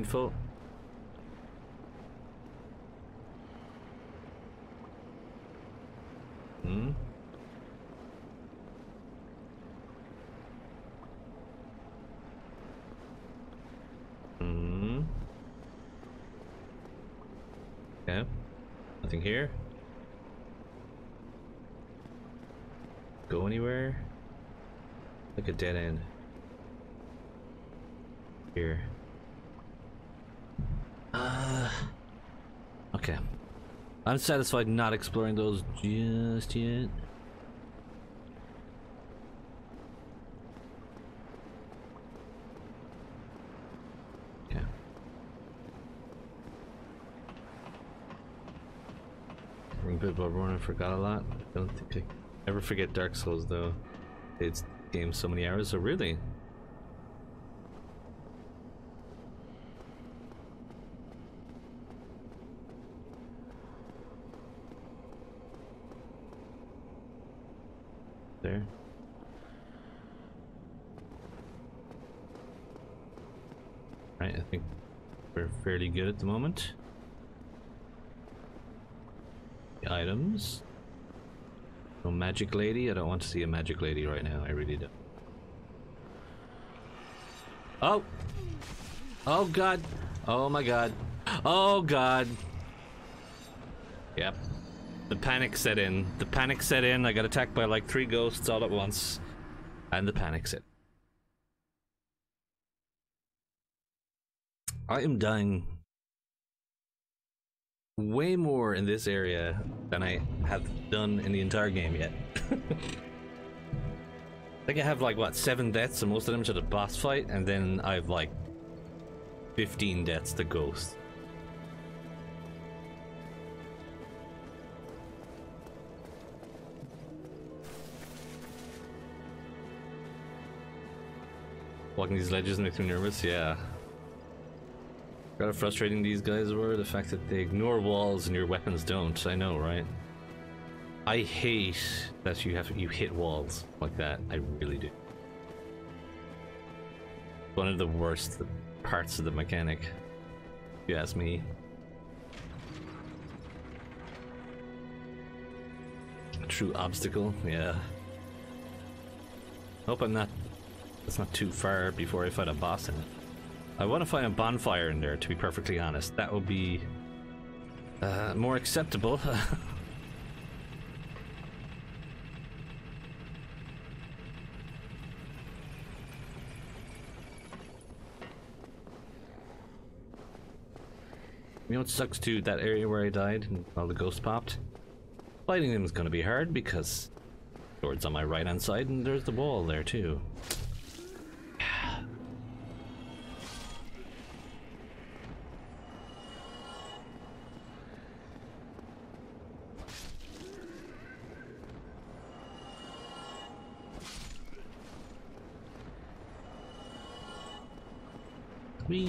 Mindful. Hmm? Hmm? Okay. Nothing here. Go anywhere? Like a dead end. Here. Uh, okay. I'm satisfied not exploring those just yet. Okay. Ring bit Bloodborne, I forgot a lot. I don't think I ever forget Dark Souls though. It's game so many hours, so really? There. Right, I think we're fairly good at the moment. The items. No magic lady? I don't want to see a magic lady right now, I really don't. Oh! Oh god! Oh my god. Oh god! Yep. The panic set in. The panic set in. I got attacked by like three ghosts all at once. And the panic set. I am dying way more in this area than I have done in the entire game yet. I think I have like what seven deaths and most of them to the boss fight and then I've like 15 deaths to ghosts. Walking these ledges makes me nervous, yeah. God, how frustrating these guys were. The fact that they ignore walls and your weapons don't. I know, right? I hate that you have you hit walls like that. I really do. One of the worst parts of the mechanic. If you ask me. A true obstacle, yeah. Hope I'm not. It's not too far before I fight a boss in it. I want to find a bonfire in there, to be perfectly honest. That would be uh, more acceptable. you know what sucks too? That area where I died and all the ghosts popped? Fighting them is to be hard because Sword's on my right hand side and there's the wall there too. Whee!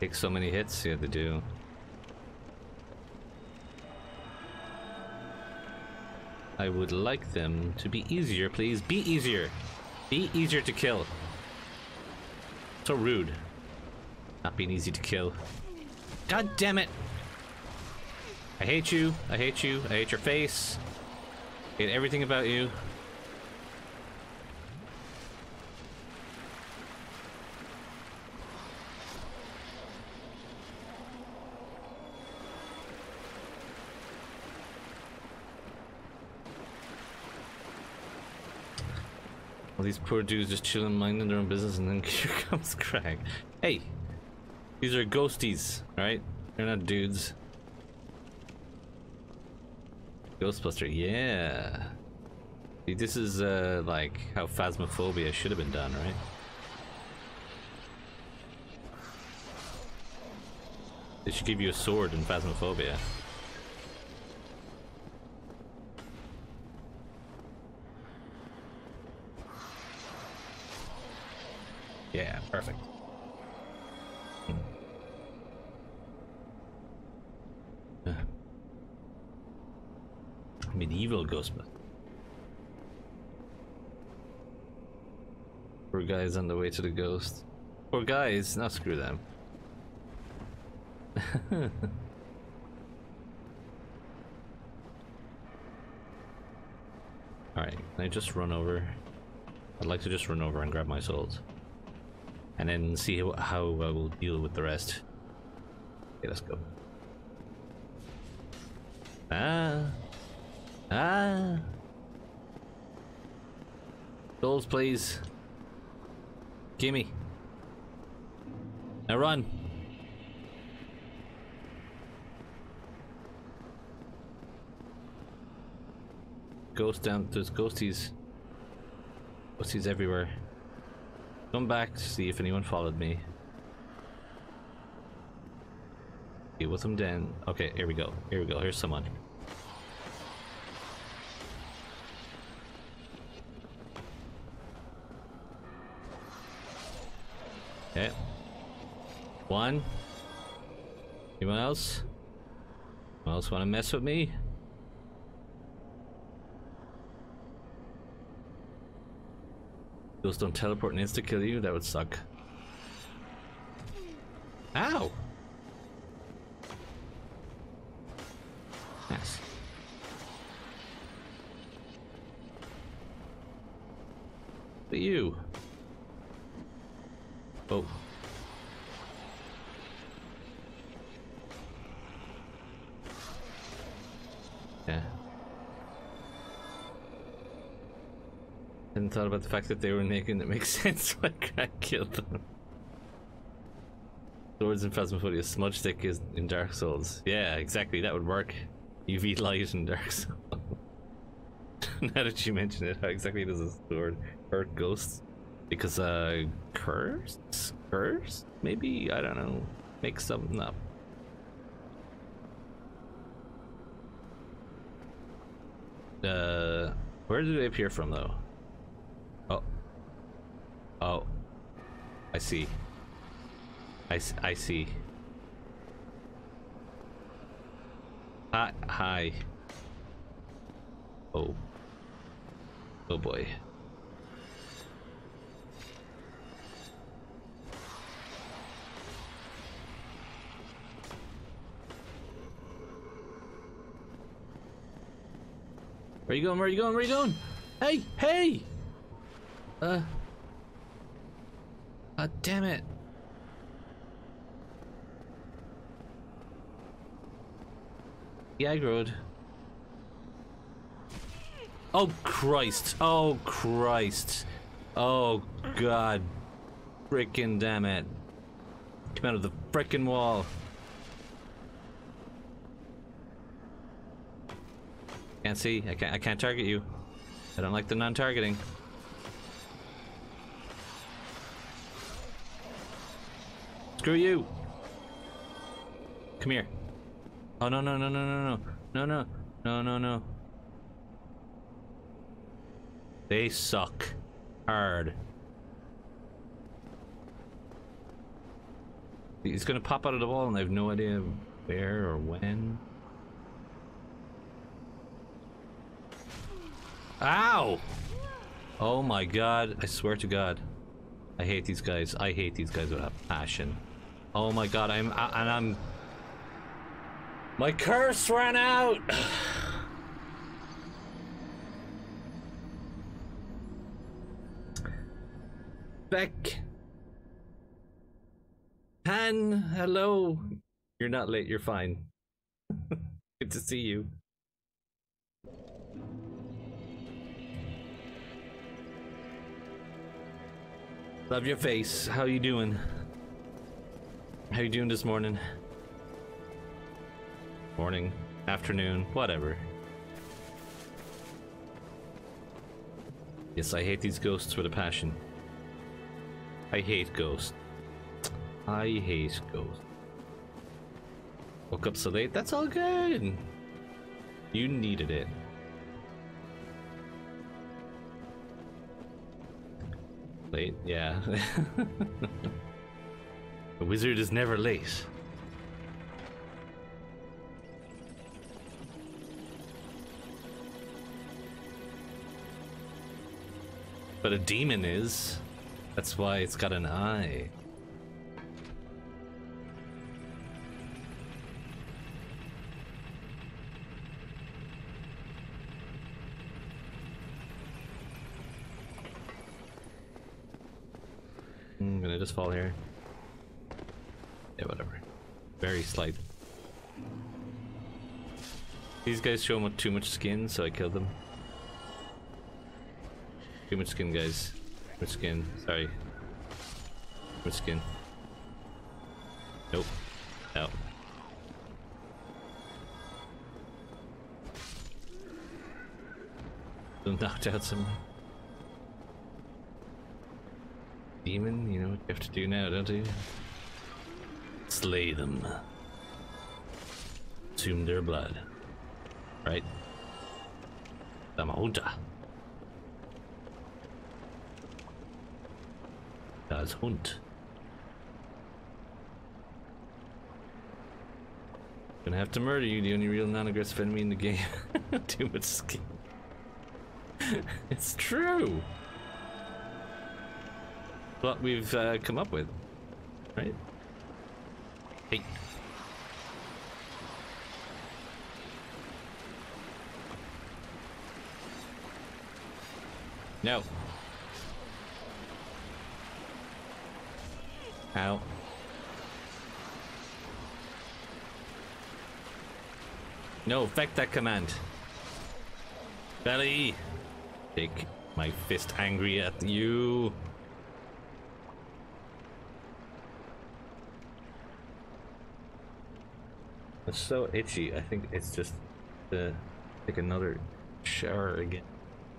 Take so many hits, you have to do. I would like them to be easier, please. Be easier. Be easier to kill. So rude. Not being easy to kill. God damn it! I hate you. I hate you. I hate your face. Hate everything about you. These poor dudes just chilling, minding their own business, and then here comes Crag. Hey, these are ghosties, right? They're not dudes. Ghostbuster, yeah. See, this is uh, like how Phasmophobia should have been done, right? They should give you a sword in Phasmophobia. Yeah, perfect. Medieval Ghostbuster. Poor guys on the way to the ghost. Poor guys, now screw them. Alright, can I just run over? I'd like to just run over and grab my souls. And then see how, I will deal with the rest. Okay, let's go. Ah. Ah. Souls, please. Gimme. Now run. Ghost down. There's ghosties. Ghosties everywhere. Come back to see if anyone followed me. Deal with them then. Okay, here we go. Here we go. Here's someone. Okay. One. Anyone else? Anyone else want to mess with me? Those don't teleport and insta kill you? That would suck. Ow! But you. Oh. Thought about the fact that they were naked and it makes sense why Crag killed them. Swords in Phasmophobia, smudge stick is in Dark Souls. Yeah, exactly, that would work. UV light in Dark Souls. now that you mention it, how exactly does a sword hurt ghosts? Because, uh, curse? Curse? Maybe? I don't know. Make something up. Uh, where do they appear from, though? Oh. I see. I, I see. Hi. Hi. Oh. Oh boy. Where you going? Where you going? Where you going? Hey! Hey! Uh. God damn it. He aggroed. Oh Christ. Oh Christ. Oh God. Frickin' damn it. Come out of the frickin' wall. Can't see. I can't I can't target you. I don't like the non-targeting. Screw you. Come here. Oh no no no no no no no no no no no. They suck hard. He's gonna pop out of the wall and I have no idea where or when. Ow! Oh my god, I swear to god. I hate these guys. I hate these guys with a passion. Oh my god, I'm I, and I'm My curse ran out. Beck Han, hello. You're not late, you're fine. Good to see you. Love your face. How you doing? How you doing this morning? Morning, afternoon, whatever. Yes, I hate these ghosts with a passion. I hate ghosts. I hate ghosts. Woke up so late. That's all good. You needed it. Late, yeah. A wizard is never late. But a demon is. That's why it's got an eye. Hmm, I'm gonna just fall here. Yeah, whatever. Very slight. These guys show too much skin, so I killed them. Too much skin, guys. Too much skin. Sorry. Too much skin. Nope. No. Still knocked out some demon. You know what you have to do now, don't you? Slay them. Consume their blood. Right? Damahunta. Das Hund. Gonna have to murder you, the only real non-aggressive enemy in the game. Too much skin. it's true. What we've uh, come up with, right? No. Ow. No, effect that command. Belly! Take my fist angry at you. It's so itchy. I think it's just to take another shower again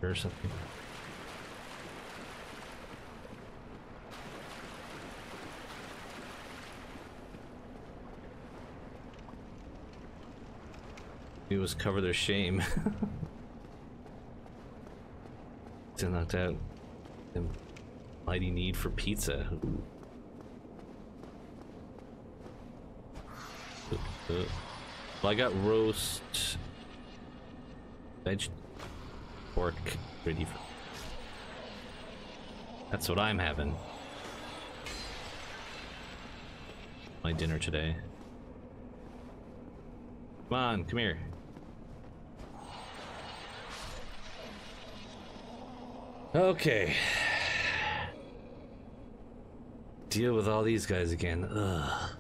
or something. It was cover their shame. Still knocked out. The mighty need for pizza. Ooh. Well, I got roast veg pork for. That's what I'm having. My dinner today. Come on, come here. Okay. Deal with all these guys again. Ugh.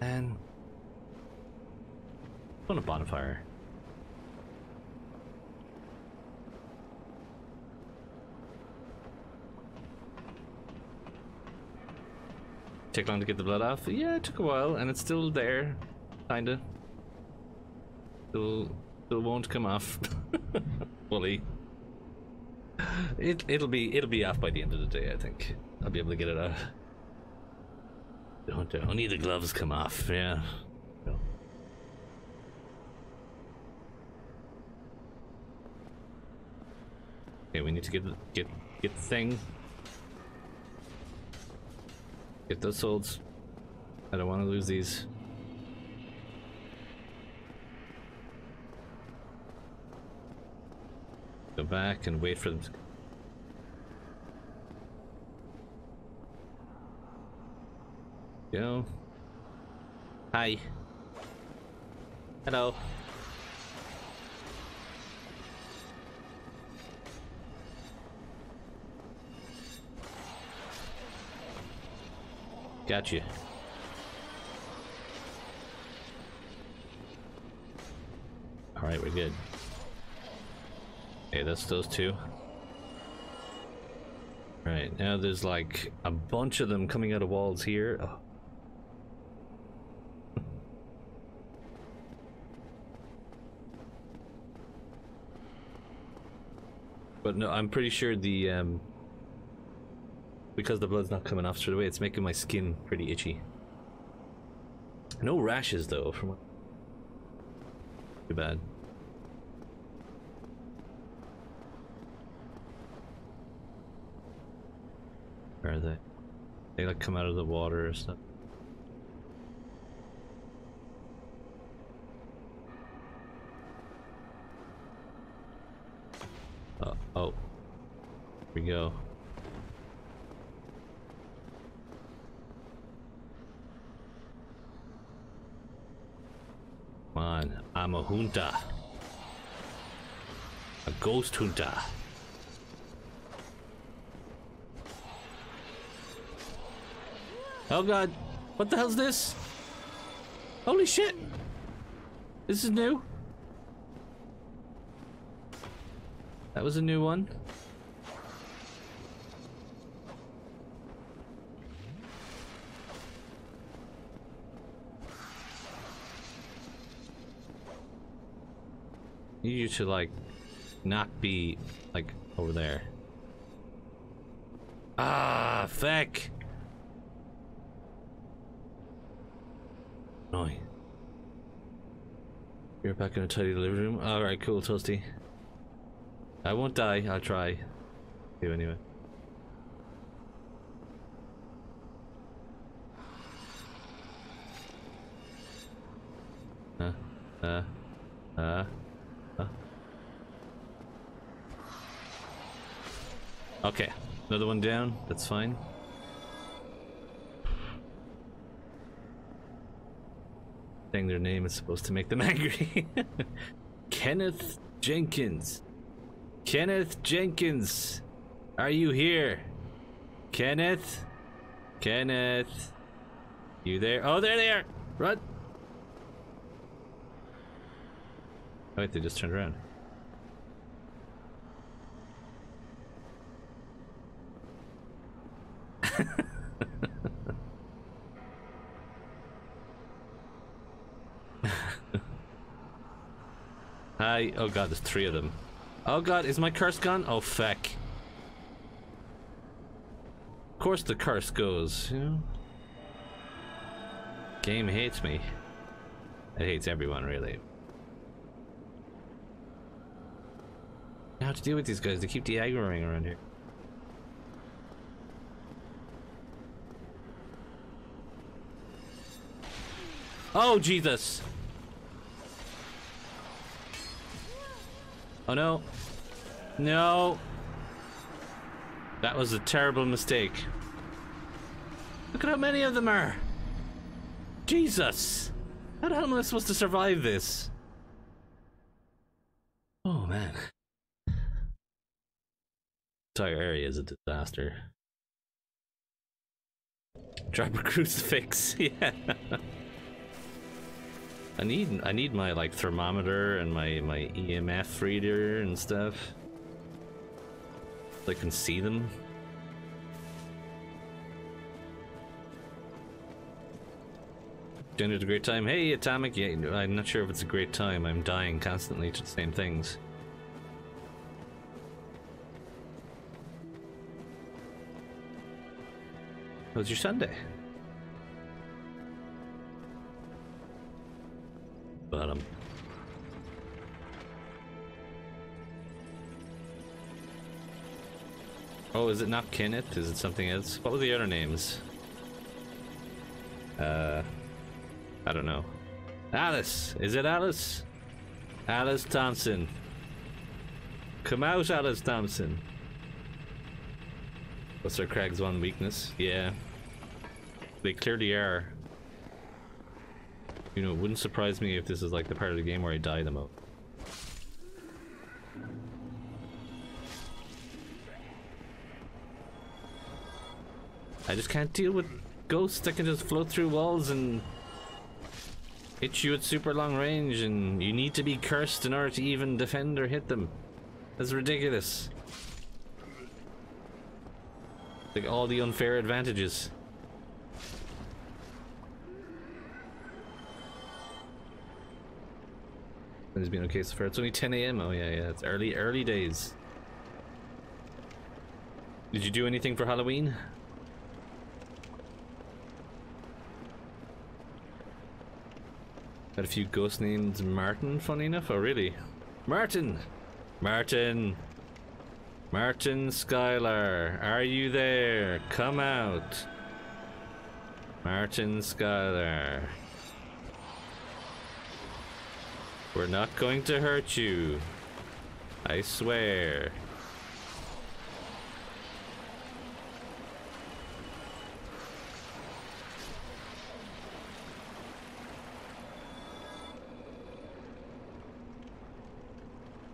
And on a bonfire. Take long to get the blood off? Yeah, it took a while, and it's still there, kinda. Still, still won't come off fully. It it'll be it'll be off by the end of the day, I think. I'll be able to get it off. Don't only the gloves come off, yeah. No. Okay, we need to get the- get get the thing. Get those souls. I don't want to lose these. Go back and wait for them to go. Hi. Hello. Got you. Alright, we're good. Okay, that's those two. Right, now there's like a bunch of them coming out of walls here. Oh. But no, I'm pretty sure the, um, because the blood's not coming off straight away, it's making my skin pretty itchy. No rashes though, from. Too bad. Where are they? They like come out of the water or stuff. Uh, oh. Here we go. Come on, I'm a junta. A ghost junta. Oh god, what the hell's this? Holy shit! This is new. That was a new one. You should like not be like over there. Ah, feck. Annoying. You're back in a tidy living room. Alright, cool, Toasty. I won't die, I'll try. Do anyway. Uh, uh, uh, uh. Okay, another one down, that's fine. Saying their name is supposed to make them angry. Kenneth Jenkins. Kenneth Jenkins. Are you here? Kenneth? Kenneth? You there? Oh, there they are! Run! Oh, wait, they just turned around. Hi. Oh god, there's three of them. Oh god, is my curse gone? Oh feck. Of course the curse goes, you know? Game hates me. It hates everyone, really. How to deal with these guys? They keep de-aggroing around here. Oh, Jesus! Oh no. No. That was a terrible mistake. Look at how many of them are. Jesus. How the hell am I supposed to survive this? Oh man. Entire area is a disaster. A crucifix, yeah. I need I need my like thermometer and my my EMF reader and stuff. So I can see them. Doing it a great time. Hey, Atomic. Yeah, I'm not sure if it's a great time. I'm dying constantly to the same things. How was your Sunday? But um. Oh, is it not Kenneth? Is it something else? What were the other names? Uh, I don't know. Alice! Is it Alice? Alice Thompson. Come out, Alice Thompson. What's Sir Crag's one weakness? Yeah. They clearly are. You know, it wouldn't surprise me if this is like the part of the game where I die the most. I just can't deal with ghosts that can just float through walls and hit you at super long range, and you need to be cursed in order to even defend or hit them. That's ridiculous. Like all the unfair advantages. It's been okay so far. It's only 10 a.m. Oh yeah, yeah. It's early, early days. Did you do anything for Halloween? Had a few ghosts named Martin, funny enough. Oh, really? Martin! Martin! Martin Skylar, are you there? Come out. Martin Skylar. We're not going to hurt you. I swear.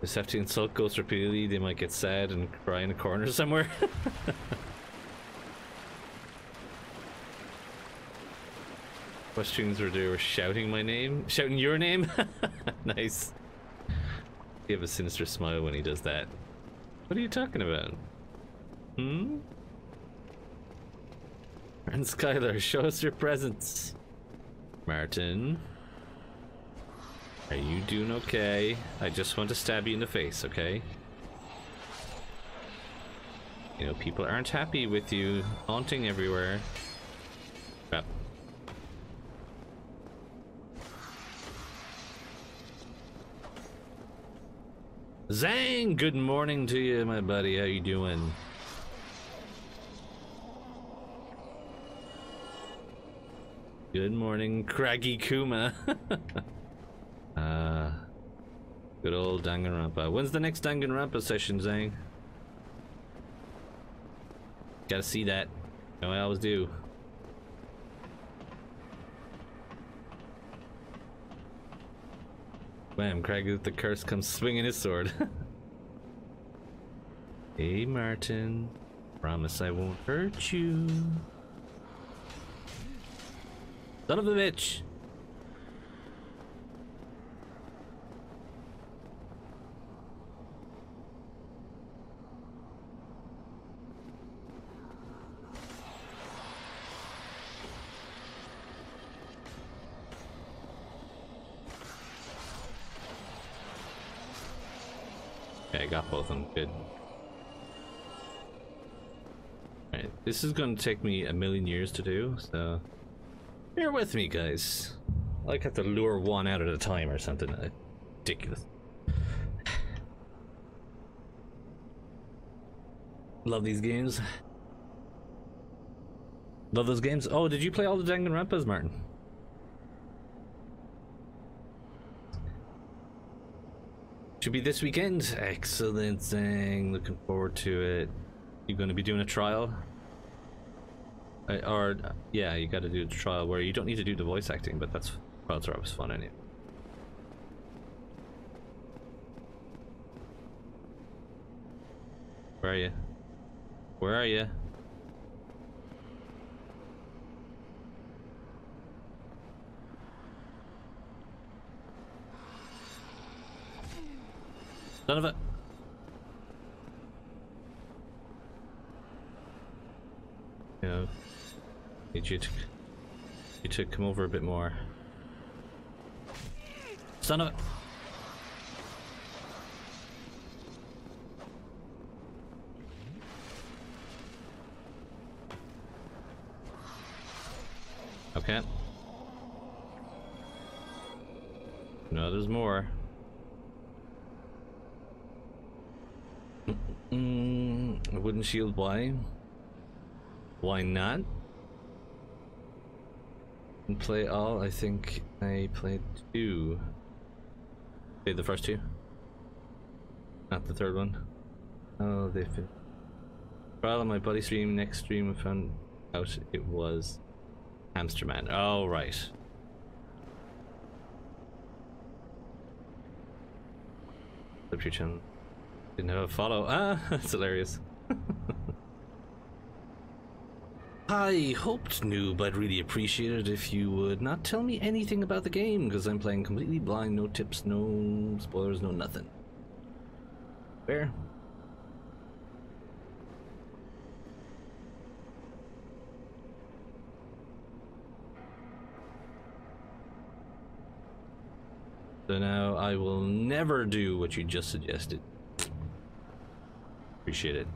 Just have to insult ghosts repeatedly, they might get sad and cry in a corner somewhere. Questions were they were shouting my name? Shouting your name? nice. You have a sinister smile when he does that. What are you talking about? Hmm? And Skylar, show us your presents. Martin. Are you doing okay? I just want to stab you in the face, okay? You know, people aren't happy with you haunting everywhere. Zang, good morning to you, my buddy. How you doing? Good morning, Craggy Kuma. uh, good old Danganronpa. When's the next Danganronpa session, Zang? Gotta see that. No, I always do. Bam, Crag with the curse comes swinging his sword. hey, Martin. Promise I won't hurt you. Son of a bitch! Got both of them. Good. Alright, this is gonna take me a million years to do, so... Bear with me, guys. I like have to lure one out at a time or something. Ridiculous. Love these games. Love those games. Oh, did you play all the Danganronpas, Martin? Should be this weekend. Excellent thing. Looking forward to it. You're going to be doing a trial? Uh, or yeah, you got to do the trial where you don't need to do the voice acting, but that's trials are always fun anyway. Where are you? Where are you? Son of it. Yeah. Need you to... You to come over a bit more. Son of a... Okay. No, there's more. Mm, wooden shield, why? Why not? Play all, I think I played two. Played the first two? Not the third one? Oh, they fit. On my buddy stream, next stream I found out it was Hamster Man. Oh, right. Channel. Didn't have a follow. Ah, that's hilarious. I hoped, noob, I'd really appreciate it if you would not tell me anything about the game, because I'm playing completely blind, no tips, no spoilers, no nothing. Fair? So now I will never do what you just suggested. Appreciate it.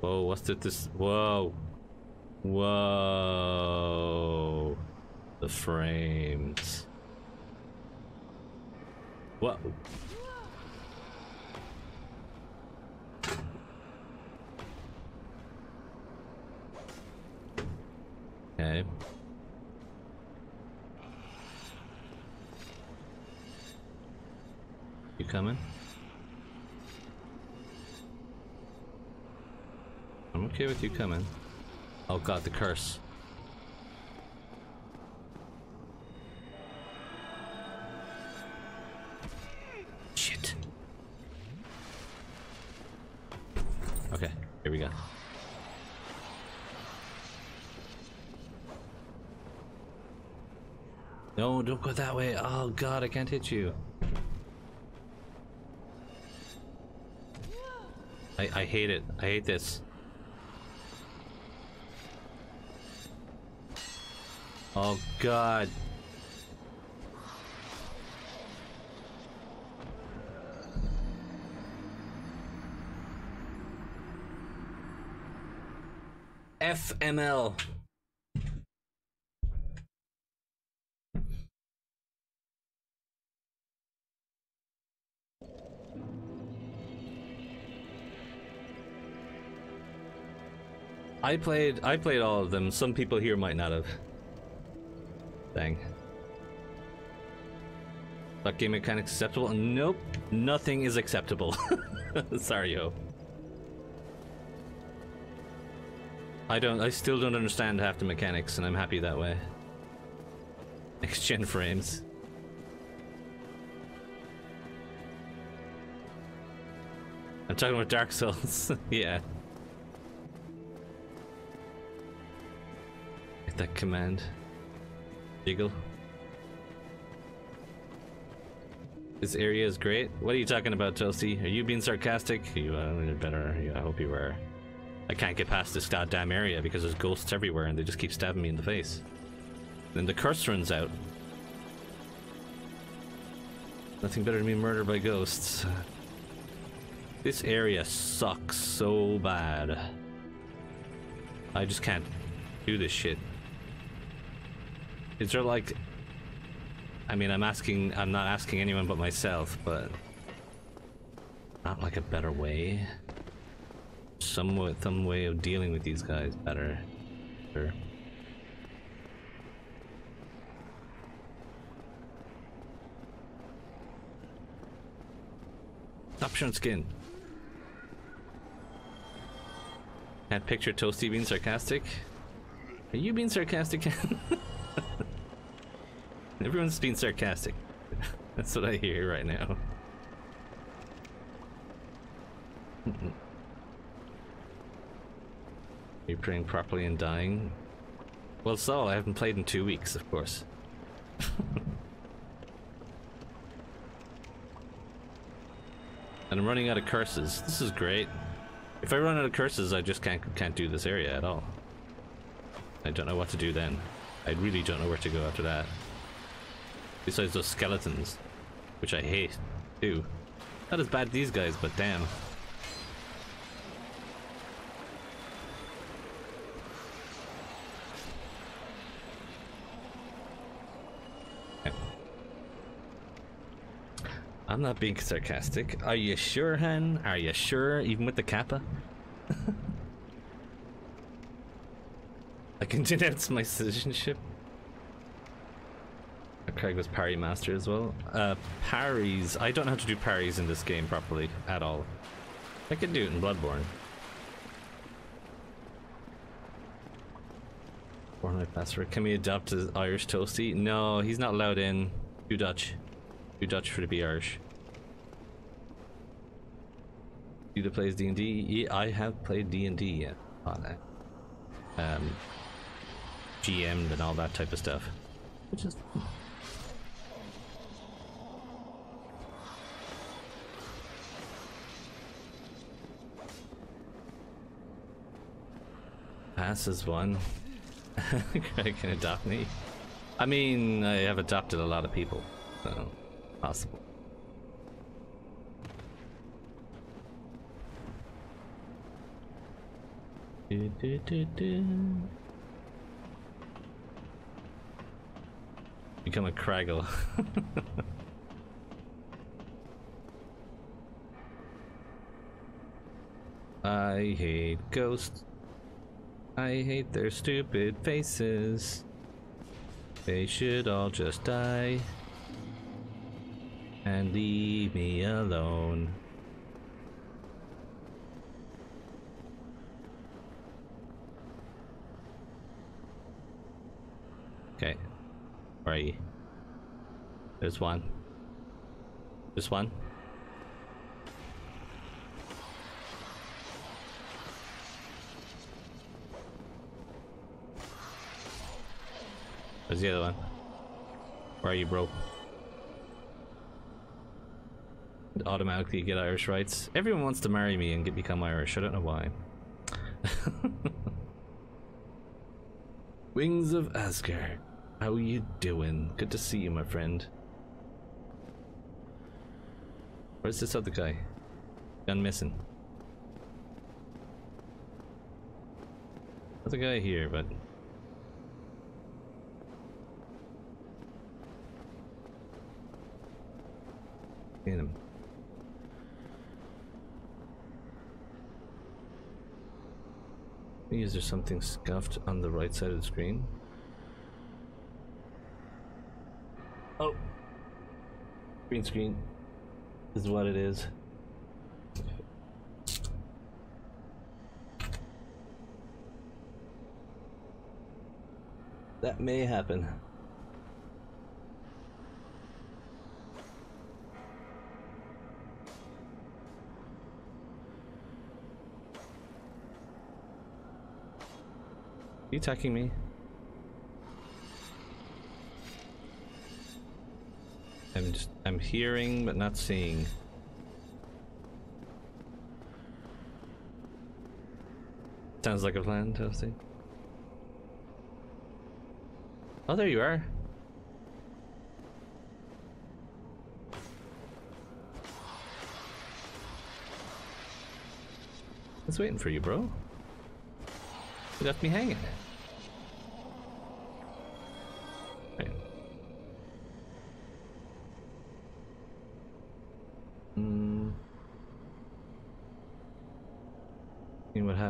Whoa, what's it this? Whoa. Whoa. The frames. What? Okay. Coming? I'm okay with you coming. Oh god, the curse. Shit. Okay, here we go. No, don't go that way. Oh god, I can't hit you. I, I hate it. I hate this. Oh god. FML. I played I played all of them. Some people here might not have. Dang. That game mechanics acceptable? Nope. Nothing is acceptable. Sorry, yo. I don't I still don't understand half the mechanics and I'm happy that way. Next gen frames. I'm talking about Dark Souls. yeah. That command. Jiggle. This area is great. What are you talking about, Chelsea? Are you being sarcastic? You uh, better. I hope you were. I can't get past this goddamn area because there's ghosts everywhere and they just keep stabbing me in the face. Then the curse runs out. Nothing better than being murdered by ghosts. This area sucks so bad. I just can't do this shit. Is there like... I mean, I'm asking... I'm not asking anyone but myself, but... Not like a better way? Some, some way of dealing with these guys better. Sure. Showing skin. Can't picture Toasty being sarcastic. Are you being sarcastic? Everyone's being sarcastic. That's what I hear right now. Are you playing properly and dying? Well, so I haven't played in two weeks, of course. and I'm running out of curses. This is great. If I run out of curses, I just can't can't do this area at all. I don't know what to do then. I really don't know where to go after that. Besides those skeletons, which I hate, too. Not as bad these guys, but damn. I'm not being sarcastic. Are you sure, Han? Are you sure, even with the kappa? I can denounce my citizenship. Crag was parry master as well. Uh, parries. I don't know how to do parries in this game properly at all. I can do it in Bloodborne. Fortnite password. Can we adopt as Irish Toasty? No, he's not allowed in. Do Dutch. Do Dutch for to be Irish. You that plays D and D? Yeah, I have played D and D. Yeah, on that. Um, GM'd and all that type of stuff, which is passes one. Greg can adopt me. I mean, I have adopted a lot of people, so possible. Do, do, do. Become a Craggle. I hate ghosts. I hate their stupid faces. They should all just die. And leave me alone. Okay. Where are you? There's one. This one. Where's the other one? Where are you, bro? Automatically get Irish rights. Everyone wants to marry me and get become Irish. I don't know why. Wings of Asgard. How you doing? Good to see you, my friend. Where's this other guy? Gone missing. There's a guy here, but in him. Is there something scuffed on the right side of the screen? Oh! Green screen is what it is. That may happen. You attacking me? I'm just I'm hearing but not seeing. Sounds like a plan, Toasty. Oh, there you are. I was waiting for you, bro. You left me hanging.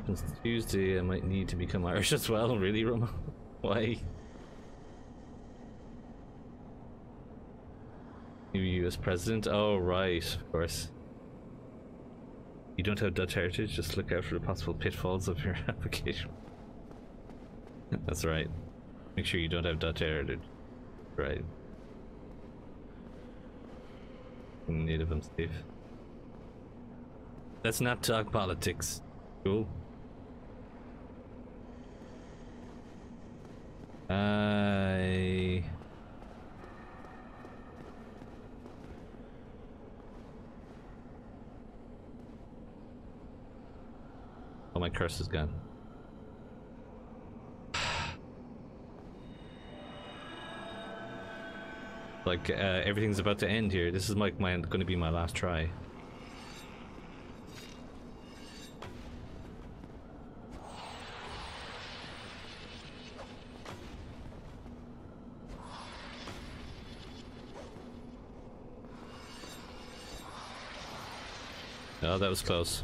Happens Tuesday, I might need to become Irish as well. Really, Roma? Why? New US president? Oh, right, of course. You don't have Dutch heritage, just look out for the possible pitfalls of your application. That's right. Make sure you don't have Dutch heritage. Right. Native and safe. Let's not talk politics. Cool. I... Oh, my curse is gone. like, uh, everything's about to end here. This is like my, going to be my last try. Oh, that was close.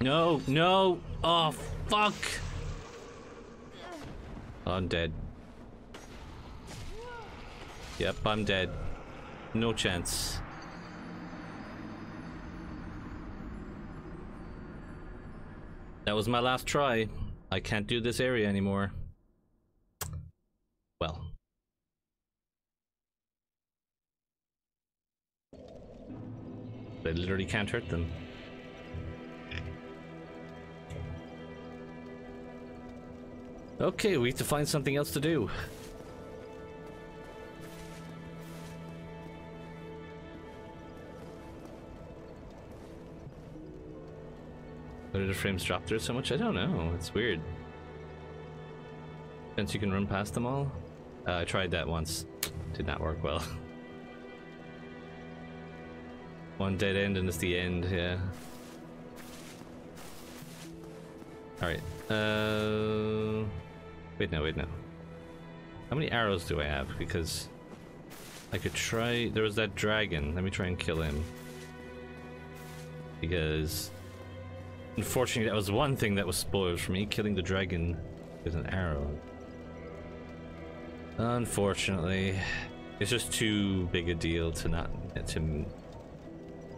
No, no! Oh, fuck! I'm dead. Yep, I'm dead. No chance. That was my last try. I can't do this area anymore. Well. They literally can't hurt them. Okay, we have to find something else to do. Why did the frames drop there so much? I don't know. It's weird. Since you can run past them all? Uh, I tried that once. Did not work well. One dead end and it's the end, yeah. Alright. Uh... Wait, no, wait, no. How many arrows do I have? Because I could try... There was that dragon. Let me try and kill him. Because... Unfortunately, that was one thing that was spoiled for me, killing the dragon with an arrow. Unfortunately, it's just too big a deal to not to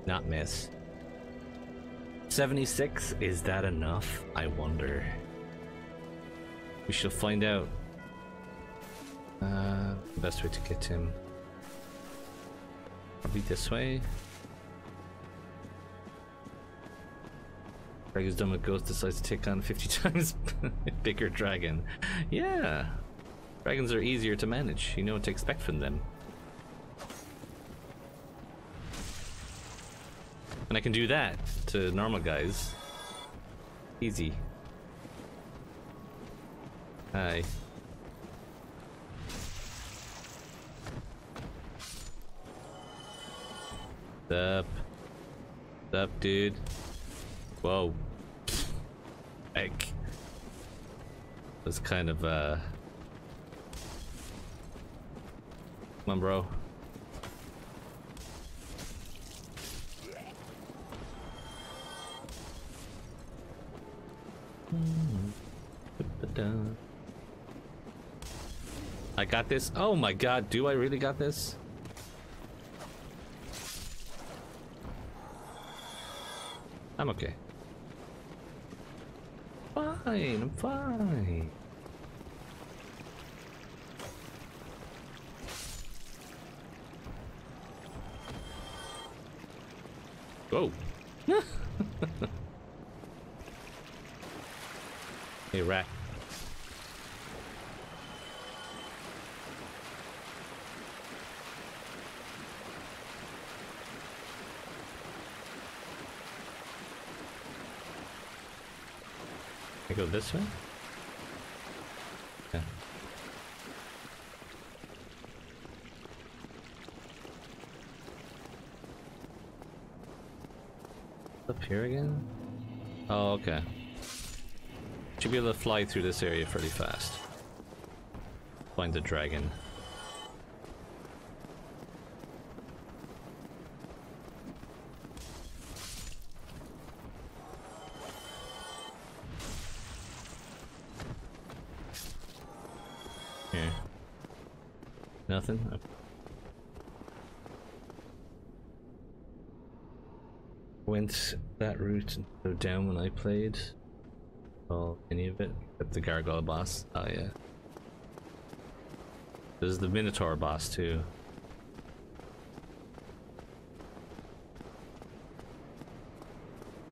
not miss. 76 is that enough? I wonder. We shall find out. Uh, best way to get him. Probably this way. Dragon's with Ghost decides to take on 50 times bigger dragon. Yeah, Dragons are easier to manage. You know what to expect from them. And I can do that to normal guys. Easy. Hi. Sup? Sup, dude? Whoa. Egg. Was kind of, uh... Come on, bro. I got this. Oh my god, do I really got this? I'm okay. Fine, I'm fine. Whoa. rat. I go this way? Yeah. Up here again? Oh, okay. Should be able to fly through this area pretty fast. Find the dragon. Here. Nothing? Okay. Went that route and go down when I played. Well, any of it except the gargoyle boss. Oh yeah. There's the Minotaur boss too.